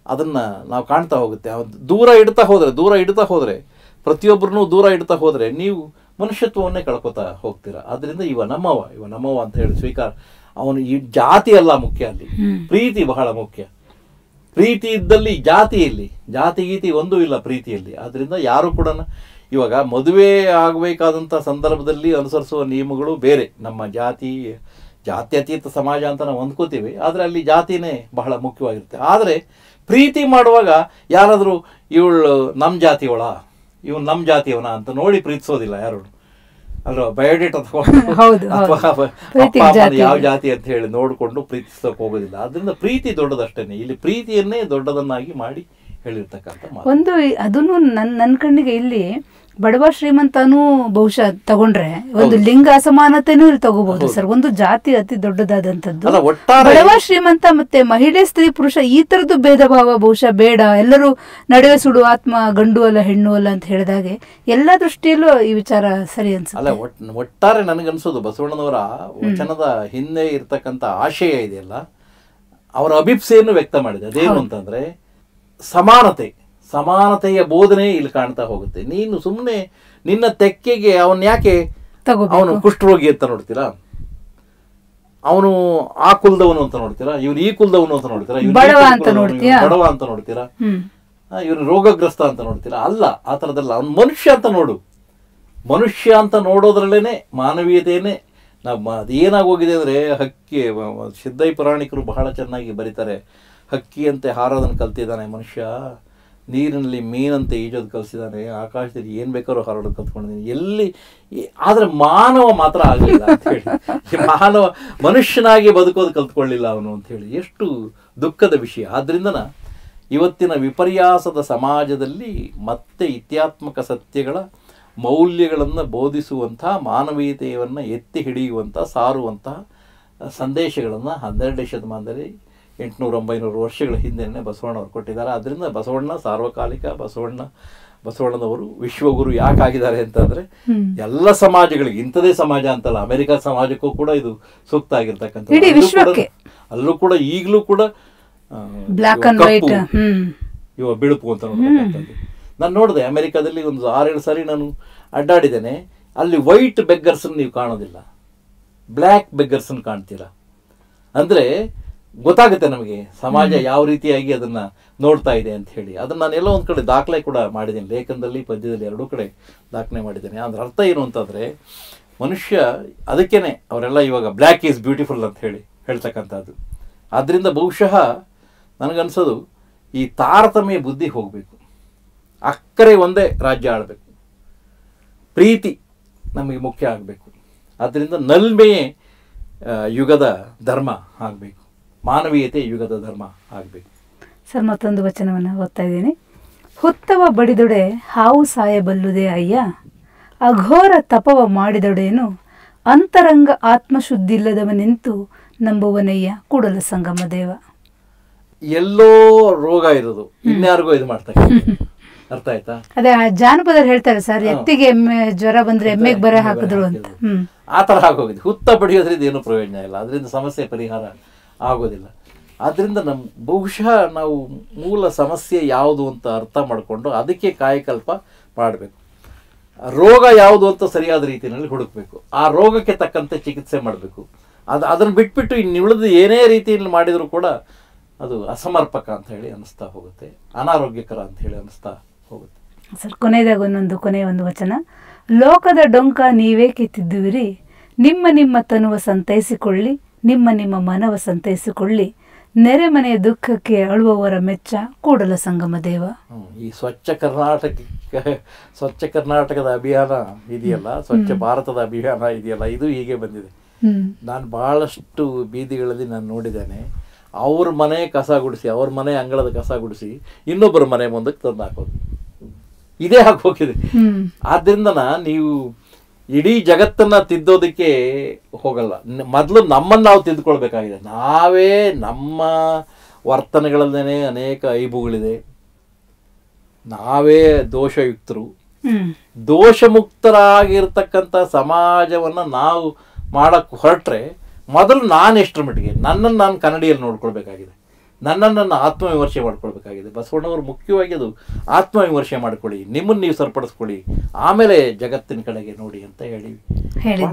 ಅದನ್ನು ನಾವು ಕಾಣ್ತಾ ಹೋಗುತ್ತೆ. ದೂರ ಇಡ್ತಾ ಹೋದರೆ ದೂರ ಇಡ್ತಾ ಹೋದರೆ ಪ್ರತಿಯೊಬ್ಬರನ್ನೂ ದೂರ ಇಡ್ತಾ ಹೋದರೆ ನೀವು ಮನುಷ್ಯತ್ವವನ್ನೇ ಕಳ್ಕೊತಾ ಹೋಗ್ತೀರಾ. ಆದ್ದರಿಂದ ಇವ ನಮ್ಮವ ಇವ ನಮ್ಮವ ಅಂತ ಹೇಳಿ ಸ್ವೀಕಾರ. ಅವನು ಈ ಜಾತಿ ಅಲ್ಲ ಮುಖ್ಯ ಅಲ್ಲಿ. ಪ್ರೀತಿ ಬಹಳ ಮುಖ್ಯ. ಪ್ರೀತಿ ಇದ್ದಲ್ಲಿ ಜಾತಿ ಇಲ್ಲಿ ಜಾತಿ ಗೀತಿ ಒಂದೂ ಇಲ್ಲ ಪ್ರೀತಿಯಲ್ಲಿ. ಆದ್ದರಿಂದ ಯಾರು ಕೂಡ ಇವಾಗ ಮದುವೆ ಆಗಬೇಕಾದಂಥ ಸಂದರ್ಭದಲ್ಲಿ ಅನುಸರಿಸುವ ನಿಯಮಗಳು ಬೇರೆ. ನಮ್ಮ ಜಾತಿ ಜಾತ್ಯತೀತ ಸಮಾಜ ಅಂತ ನಾವು ಅಂದ್ಕೋತೀವಿ ಆದರೆ ಅಲ್ಲಿ ಜಾತಿನೇ ಬಹಳ ಮುಖ್ಯವಾಗಿರುತ್ತೆ. ಆದರೆ ಪ್ರೀತಿ ಮಾಡುವಾಗ ಯಾರಾದರೂ ಇವಳು ನಮ್ಮ ಜಾತಿಯವಳ ಇವನು ನಮ್ಮ ಜಾತಿಯವನ ಅಂತ ನೋಡಿ ಪ್ರೀತಿಸೋದಿಲ್ಲ ಯಾರು. ಅಲ್ವಾ ಬಯೋಡೇಟ್. ಅಥವಾ ಯಾವ ಜಾತಿ ಅಂತ ಹೇಳಿ ನೋಡಿಕೊಂಡು ಪ್ರೀತಿಸೋಕೆ ಹೋಗೋದಿಲ್ಲ. ಅದರಿಂದ ಪ್ರೀತಿ ದೊಡ್ಡದಷ್ಟೇ ಇಲ್ಲಿ ಪ್ರೀತಿಯನ್ನೇ ದೊಡ್ಡದನ್ನಾಗಿ ಮಾಡಿ ಹೇಳಿರ್ತಕ್ಕಂಥ ಒಂದು ಅದನ್ನು ನನ್ನ ನನ್ನ ಕಣ್ಣಿಗೆ ಇಲ್ಲಿ ಬಡವ ಶ್ರೀಮಂತನೂ ಬಹುಶಃ ತಗೊಂಡ್ರೆ ಒಂದು ಲಿಂಗ ಅಸಮಾನತೆನೂ ಇಲ್ಲಿ ತಗೋಬಹುದು ಸರ್. ಒಂದು ಜಾತಿ ಅತಿ ದೊಡ್ಡದಾದಂತದ್ದು ಬಡವ ಶ್ರೀಮಂತ ಮತ್ತೆ ಮಹಿಳೆ ಸ್ತ್ರೀ ಪುರುಷ ಈ ತರದ್ದು ಭೇದ ಭಾವ ಬಹುಶಃ ಬೇಡ. ಎಲ್ಲರೂ ನಡುವೆ ಸುಡು ಆತ್ಮ ಗಂಡು ಅಲ್ಲ ಹೆಣ್ಣು ಅಲ್ಲ ಅಂತ ಹೇಳಿದಾಗೆ ಎಲ್ಲ ದೃಷ್ಟಿಯಲ್ಲೂ ಈ ವಿಚಾರ ಸರಿ ಅನ್ಸುತ್ತೆ. ಒಟ್ ಒಟ್ಟಾರೆ ನನಗನ್ಸೋದು ಬಸವಣ್ಣನವರ ವಚನದ ಹಿಂದೆ ಇರ್ತಕ್ಕಂಥ ಆಶಯ ಇದೆಯಲ್ಲ ಅವರ ಅಭಿಪ್ಸೆಯನ್ನು ವ್ಯಕ್ತ ಮಾಡಿದೆ. ಅದೇನು ಅಂತಂದ್ರೆ ಸಮಾನತೆ ಸಮಾನತೆಯ ಬೋಧನೆ ಇಲ್ಲಿ ಕಾಣ್ತಾ ಹೋಗುತ್ತೆ. ನೀನು ಸುಮ್ಮನೆ ನಿನ್ನ ತೆಕ್ಕೆಗೆ ಅವನ್ ಯಾಕೆ. ಅವನು ಕುಷ್ಠರೋಗಿ ಅಂತ ನೋಡ್ತೀರಾ? ಅವನು ಆ ಕುಲದವನು ಅಂತ ನೋಡ್ತೀರಾ? ಇವನು ಈ ಕುಲದವನು ಅಂತ ನೋಡ್ತೀರಾ? ಬಡವ ಅಂತ ನೋಡ್ತೀರಾ? ಇವನು ರೋಗಗ್ರಸ್ತ ಅಂತ ನೋಡ್ತೀರಾ? ಅಲ್ಲ ಆ ತರದಲ್ಲ ಅವನು ಮನುಷ್ಯ ಅಂತ ನೋಡು. ಮನುಷ್ಯ ಅಂತ ನೋಡೋದ್ರಲ್ಲೇನೆ ಮಾನವೀಯತೆಯೇ ನಮ್ಮ ಅದೇನಾಗೋಗಿದೆ ಅಂದರೆ ಹಕ್ಕಿ ಸಿದ್ದೈ ಪುರಾಣಿಕರು ಬಹಳ ಚೆನ್ನಾಗಿ ಬರೀತಾರೆ. ಹಕ್ಕಿಯಂತೆ ಹಾರೋದನ್ನು ಕಲ್ತಿದ್ದಾನೆ ಮನುಷ್ಯ. ನೀರಿನಲ್ಲಿ ಮೀನಂತೆ ಈಜೋದು ಕಲಿಸಿದ್ದಾನೆ. ಆಕಾಶದಲ್ಲಿ ಏನು ಬೇಕಾದ್ರೂ ಹಾರೋದು ಕಲ್ತ್ಕೊಂಡಿದ್ದೀನಿ ಎಲ್ಲಿ ಆದರೆ ಮಾನವ ಮಾತ್ರ ಆಗಲಿಲ್ಲ ಅಂತ ಹೇಳಿ. ಮಾನವ ಮನುಷ್ಯನಾಗಿ ಬದುಕೋದು ಕಲ್ತ್ಕೊಳ್ಳಿಲ್ಲ ಅವನು ಅಂತ ಹೇಳಿ. ಎಷ್ಟು ದುಃಖದ ವಿಷಯ. ಆದ್ರಿಂದನ ಇವತ್ತಿನ ವಿಪರ್ಯಾಸದ ಸಮಾಜದಲ್ಲಿ ಮತ್ತೆ ಇತ್ಯಾತ್ಮಕ ಸತ್ಯಗಳ ಮೌಲ್ಯಗಳನ್ನು ಬೋಧಿಸುವಂಥ, ಮಾನವೀಯತೆಯನ್ನು ಎತ್ತಿ ಹಿಡಿಯುವಂಥ ಸಾರುವಂತಹ ಸಂದೇಶಗಳನ್ನು ಹನ್ನೆರಡನೇ ಶತಮಾನದಲ್ಲಿ ಎಂಟುನೂರ ಒಂಬೈನೂರು ವರ್ಷಗಳ ಹಿಂದೆನೇ ಬಸವಣ್ಣವರು ಕೊಟ್ಟಿದ್ದಾರೆ. ಅದರಿಂದ ಬಸವಣ್ಣ ಸಾರ್ವಕಾಲಿಕ ಬಸವಣ್ಣ ಬಸವಣ್ಣನವರು ವಿಶ್ವಗುರು ಯಾಕಾಗಿದ್ದಾರೆ ಅಂತಂದ್ರೆ ಎಲ್ಲ ಸಮಾಜಗಳಿಗೆ ಇಂಥದೇ ಸಮಾಜ ಅಂತಲ್ಲ ಅಮೆರಿಕ ಸಮಾಜಕ್ಕೂ ಕೂಡ ಇದು ಸೂಕ್ತ ಆಗಿರ್ತಕ್ಕಂಥ ಅಲ್ಲೂ ಕೂಡ ಈಗಲೂ ಕೂಡ ಇವ ಬಿಳುಪು ಅಂತ ನೋಡ್ತಕ್ಕಂಥದ್ದು. ನಾನು ನೋಡಿದೆ ಅಮೆರಿಕದಲ್ಲಿ ಒಂದು ಆರೇಳು ಸಾರಿ ನಾನು ಅಡ್ಡಾಡಿದ್ದೇನೆ. ಅಲ್ಲಿ ವೈಟ್ ಬೆಗ್ಗರ್ಸನ್ನು ನೀವು ಕಾಣೋದಿಲ್ಲ. ಬ್ಲ್ಯಾಕ್ ಬೆಗ್ಗರ್ಸನ್ನು ಕಾಣ್ತೀರಾ? ಅಂದ್ರೆ ಗೊತ್ತಾಗುತ್ತೆ ನಮಗೆ. ಸಮಾಜ ಯಾವ ರೀತಿಯಾಗಿ ಅದನ್ನ ನೋಡ್ತಾ ಇದೆ ಅಂತ ಹೇಳಿ. ಅದನ್ನ ನಾನು ಎಲ್ಲೋ ಒಂದ್ ಕಡೆ ದಾಖಲೆ ಕೂಡ ಮಾಡಿದ್ದೀನಿ. ಲೇಖನದಲ್ಲಿ ಪದ್ಯದಲ್ಲಿ ಎರಡೂ ಕಡೆ ದಾಖಲೆ ಮಾಡಿದ್ದೇನೆ. ಅದ್ರ ಅರ್ಥ ಏನು ಅಂತಂದ್ರೆ ಮನುಷ್ಯ ಅದಕ್ಕೇನೆ ಅವರೆಲ್ಲ ಇವಾಗ ಬ್ಲ್ಯಾಕ್ ಈಸ್ ಬ್ಯೂಟಿಫುಲ್ ಅಂತ ಹೇಳಿ ಹೇಳ್ತಕ್ಕಂಥದ್ದು. ಆದ್ದರಿಂದ ಬಹುಶಃ ನನಗನ್ಸೋದು ಈ ತಾರತಮ್ಯ ಬುದ್ಧಿ ಹೋಗಬೇಕು. ಅಕ್ಕರೆ ಒಂದೇ ರಾಜ್ಯ ಆಳಬೇಕು. ಪ್ರೀತಿ ನಮಗೆ ಮುಖ್ಯ ಆಗಬೇಕು. ಆದ್ದರಿಂದ ನಲ್ಮೆಯೇ ಯುಗದ ಧರ್ಮ ಆಗಬೇಕು. ಮಾನವೀಯತೆ ಯುಗದ ಧರ್ಮ ಆಗಬೇಕು. ಸರ್ ಮತ್ತೊಂದು ವಚನವನ್ನು ಓದ್ತಾ ಇದ್ದೀನಿ. ಹುತ್ತವ ಬಡಿದೊಡೆ ಹಾವು ಸಾಯಬಲ್ಲುದೆ ಅಯ್ಯ. ಅಘೋರ ತಪವ ಮಾಡಿದೊಡೇನು ಅಂತರಂಗ ಆತ್ಮಶುದ್ಧಿಲ್ಲದವನೆಂತು ನಂಬುವನಯ್ಯ ಕೂಡಲ ಸಂಗಮ ದೇವ. ಎಲ್ಲೋ ರೋಗ ಇರೋದು. ಇನ್ಯಾರಿಗೂ ಇದು ಮಾಡ್ತಾರೆ ಅರ್ಥ ಆಯ್ತಾ? ಅದೇ ಆ ಜಾನಪದರು ಹೇಳ್ತಾರೆ ಸರ್ ಎತ್ತಿಗೆ ಎಮ್ಮೆ ಜ್ವರ ಬಂದ್ರೆ ಎಮ್ಮೆಗೆ ಬರ ಹಾಕಿದ್ರು ಅಂತ. ಹ್ಮ್. ಆ ತರ ಆಗೋಗಿದೆ. ಹುತ್ತ ಪಡೆಯೋದ್ರಿಂದ ಏನು ಪ್ರಯೋಜನ ಇಲ್ಲ. ಅದರಿಂದ ಸಮಸ್ಯೆ ಪರಿಹಾರ ಆಗೋದಿಲ್ಲ. ಆದ್ದರಿಂದ ನಮ್ಮ ಬಹುಶಃ ನಾವು ಮೂಲ ಸಮಸ್ಯೆ ಯಾವುದು ಅಂತ ಅರ್ಥ ಮಾಡಿಕೊಂಡು ಅದಕ್ಕೆ ಕಾಯಕಲ್ಪ ಮಾಡಬೇಕು. ರೋಗ ಯಾವುದು ಅಂತ ಸರಿಯಾದ ರೀತಿಯಲ್ಲಿ ಹುಡುಕಬೇಕು. ಆ ರೋಗಕ್ಕೆ ತಕ್ಕಂತೆ ಚಿಕಿತ್ಸೆ ಮಾಡಬೇಕು. ಅದು, ಅದನ್ನು ಬಿಟ್ಬಿಟ್ಟು ಇನ್ನು ಉಳಿದು ಏನೇ ರೀತಿಯಲ್ಲಿ ಮಾಡಿದರೂ ಕೂಡ ಅದು ಅಸಮರ್ಪಕ ಅಂತ ಹೇಳಿ ಅನಿಸ್ತಾ ಹೋಗುತ್ತೆ. ಅನಾರೋಗ್ಯಕರ ಅಂತ ಹೇಳಿ ಅನಿಸ್ತಾ ಹೋಗುತ್ತೆ. ಸರ್, ಕೊನೆಯದಾಗ ಒಂದೊಂದು, ಕೊನೆಯ ಒಂದು ವಚನ. ಲೋಕದ ಡೊಂಕ ನೀವೇ ಕಿತ್ತಿದ್ದುವಿರಿ. ನಿಮ್ಮ ನಿಮ್ಮ ತನುವ ಸಂತೈಸಿಕೊಳ್ಳಿ. ನಿಮ್ಮ ನಿಮ್ಮ ಮನವ ಸಂತೈಸಿಕೊಳ್ಳಿ ನೆರೆಮನೆಯ ದುಃಖಕ್ಕೆ ಅಳುವವರ ಮೆಚ್ಚ ಕೂಡಲ ಸಂಗಮ ದೇವ. ಈ ಸ್ವಚ್ಛ ಕರ್ನಾಟಕ ಸ್ವಚ್ಛ ಕರ್ನಾಟಕದ ಅಭಿಯಾನ ಇದೆಯಲ್ಲ ಸ್ವಚ್ಛ ಭಾರತದ ಅಭಿಯಾನ ಇದೆಯಲ್ಲ ಇದು ಹೀಗೆ ಬಂದಿದೆ. ನಾನು ಬಹಳಷ್ಟು ಬೀದಿಗಳಲ್ಲಿ ನಾನು ನೋಡಿದ್ದೇನೆ. ಅವ್ರ ಮನೆ ಕಸ ಗುಡಿಸಿ ಅವ್ರ ಮನೆ ಅಂಗಳದ ಕಸ ಗುಡಿಸಿ ಇನ್ನೊಬ್ಬರ ಮನೆ ಮುಂದಕ್ಕೆ ತಂದು ಹಾಕೋದು. ಇದೇ ಆಗೋಗಿದೆ ಹೋಗಿದೆ. ಆದ್ರಿಂದ ನೀವು ಇಡೀ ಜಗತ್ತನ್ನ ತಿದ್ದೋದಕ್ಕೆ ಹೋಗಲ್ಲ. ಮೊದಲು ನಮ್ಮನ್ನು ನಾವು ತಿದ್ದುಕೊಳ್ಬೇಕಾಗಿದೆ ನಾವೇ ನಮ್ಮ ವರ್ತನೆಗಳಲ್ಲೇ ಅನೇಕ ಐಬುಗಳಿದೆ. ನಾವೇ ದೋಷಯುಕ್ತರು. ದೋಷ ದೋಷಮುಕ್ತರಾಗಿರ್ತಕ್ಕಂಥ ಸಮಾಜವನ್ನು ನಾವು ಮಾಡಕ್ಕೆ ಹೊರಟ್ರೆ ಮೊದಲು ನಾನು ಎಷ್ಟರ ಮಟ್ಟಿಗೆ ನನ್ನನ್ನು ನಾನು ಕನ್ನಡಿಯಲ್ಲಿ ನೋಡ್ಕೊಳ್ಬೇಕಾಗಿದೆ. ನನ್ನನ್ನು ನಾನು ಆತ್ಮವಿಮರ್ಶೆ ಮಾಡ್ಕೊಳ್ಬೇಕಾಗಿದೆ. ಬಸವಣ್ಣವರು ಮುಖ್ಯವಾಗಿ ಅದು ಆತ್ಮವಿಮರ್ಶೆ ಮಾಡ್ಕೊಳ್ಳಿ ನಿಮ್ಮನ್ನು ನೀವು ಸರಿಪಡಿಸ್ಕೊಳ್ಳಿ ಆಮೇಲೆ ಜಗತ್ತಿನ ಕಡೆಗೆ ನೋಡಿ ಅಂತ ಹೇಳಿ.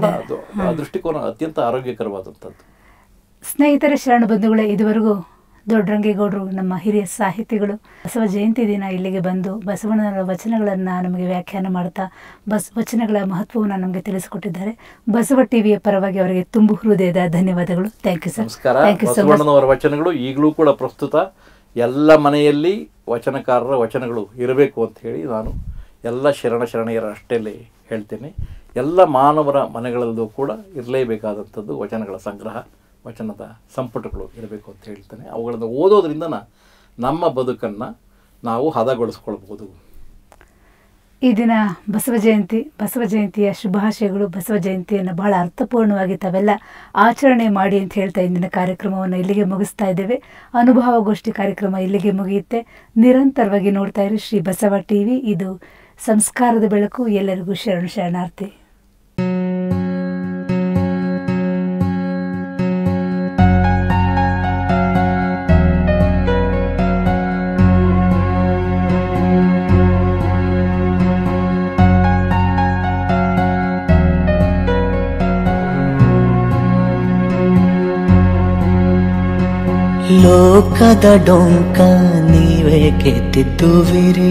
ಅದು ಆ ದೃಷ್ಟಿಕೋನ ಅತ್ಯಂತ ಆರೋಗ್ಯಕರವಾದಂಥದ್ದು. ಸ್ನೇಹಿತರ ಶರಣ ಬಂಧುಗಳೇ ಇದುವರೆಗೂ ದೊಡ್ಡರಂಗೇಗೌಡರು ನಮ್ಮ ಹಿರಿಯ ಸಾಹಿತಿಗಳು ಬಸವ ಜಯಂತಿ ದಿನ ಇಲ್ಲಿಗೆ ಬಂದು ಬಸವಣ್ಣನ ವಚನಗಳನ್ನು ನಮಗೆ ವ್ಯಾಖ್ಯಾನ ಮಾಡ್ತಾ ಬಸ್ ವಚನಗಳ ಮಹತ್ವವನ್ನು ನಮಗೆ ತಿಳಿಸಿಕೊಟ್ಟಿದ್ದಾರೆ. ಬಸವ ಟಿವಿಯ ಪರವಾಗಿ ಅವರಿಗೆ ತುಂಬು ಹೃದಯದ ಧನ್ಯವಾದಗಳು. ಥ್ಯಾಂಕ್ ಯು ಸರ್ ನಮಸ್ಕಾರ. ಥ್ಯಾಂಕ್ ಯು ಬಸವಣ್ಣನವರ ವಚನಗಳು ಈಗಲೂ ಕೂಡ ಪ್ರಸ್ತುತ ಎಲ್ಲ ಮನೆಯಲ್ಲಿ ವಚನಕಾರರ ವಚನಗಳು ಇರಬೇಕು ಅಂತ ಹೇಳಿ ನಾನು ಎಲ್ಲ ಶರಣ ಶರಣೆಯರ ಅಷ್ಟೇಲಿ ಹೇಳ್ತೇನೆ. ಎಲ್ಲ ಮಾನವರ ಮನೆಗಳಲ್ಲೂ ಕೂಡ ಇರಲೇಬೇಕಾದಂಥದ್ದು ವಚನಗಳ ಸಂಗ್ರಹ. ವಚನದ ಸಂಪುಟಗಳು ಇರಬೇಕು ಅಂತ ಹೇಳ್ತಾನೆ. ಅವುಗಳನ್ನು ಓದೋದ್ರಿಂದ ನಮ್ಮ ಬದುಕನ್ನು ನಾವು ಹದಗೊಳಿಸ್ಕೊಳ್ಬೋದು ಈ ದಿನ ಬಸವ ಜಯಂತಿ, ಬಸವ ಜಯಂತಿಯ ಶುಭಾಶಯಗಳು. ಬಸವ ಜಯಂತಿಯನ್ನು ಬಹಳ ಅರ್ಥಪೂರ್ಣವಾಗಿ ತಾವೆಲ್ಲ ಆಚರಣೆ ಮಾಡಿ ಅಂತ ಹೇಳ್ತಾ ಇಂದಿನ ಕಾರ್ಯಕ್ರಮವನ್ನು ಇಲ್ಲಿಗೆ ಮುಗಿಸ್ತಾ ಇದ್ದೇವೆ. ಅನುಭವಗೋಷ್ಠಿ ಕಾರ್ಯಕ್ರಮ ಇಲ್ಲಿಗೆ ಮುಗಿಯುತ್ತೆ. ನಿರಂತರವಾಗಿ ನೋಡ್ತಾ ಇರಿ ಶ್ರೀ ಬಸವ ಟಿವಿ. ಇದು ಸಂಸ್ಕಾರದ ಬೆಳಕು. ಎಲ್ಲರಿಗೂ ಶರಣ ಶರಣಾರ್ಥಿ. ಡೊಂಕ ನೀವೇ ಕೆತ್ತಿದ್ದುವಿರಿ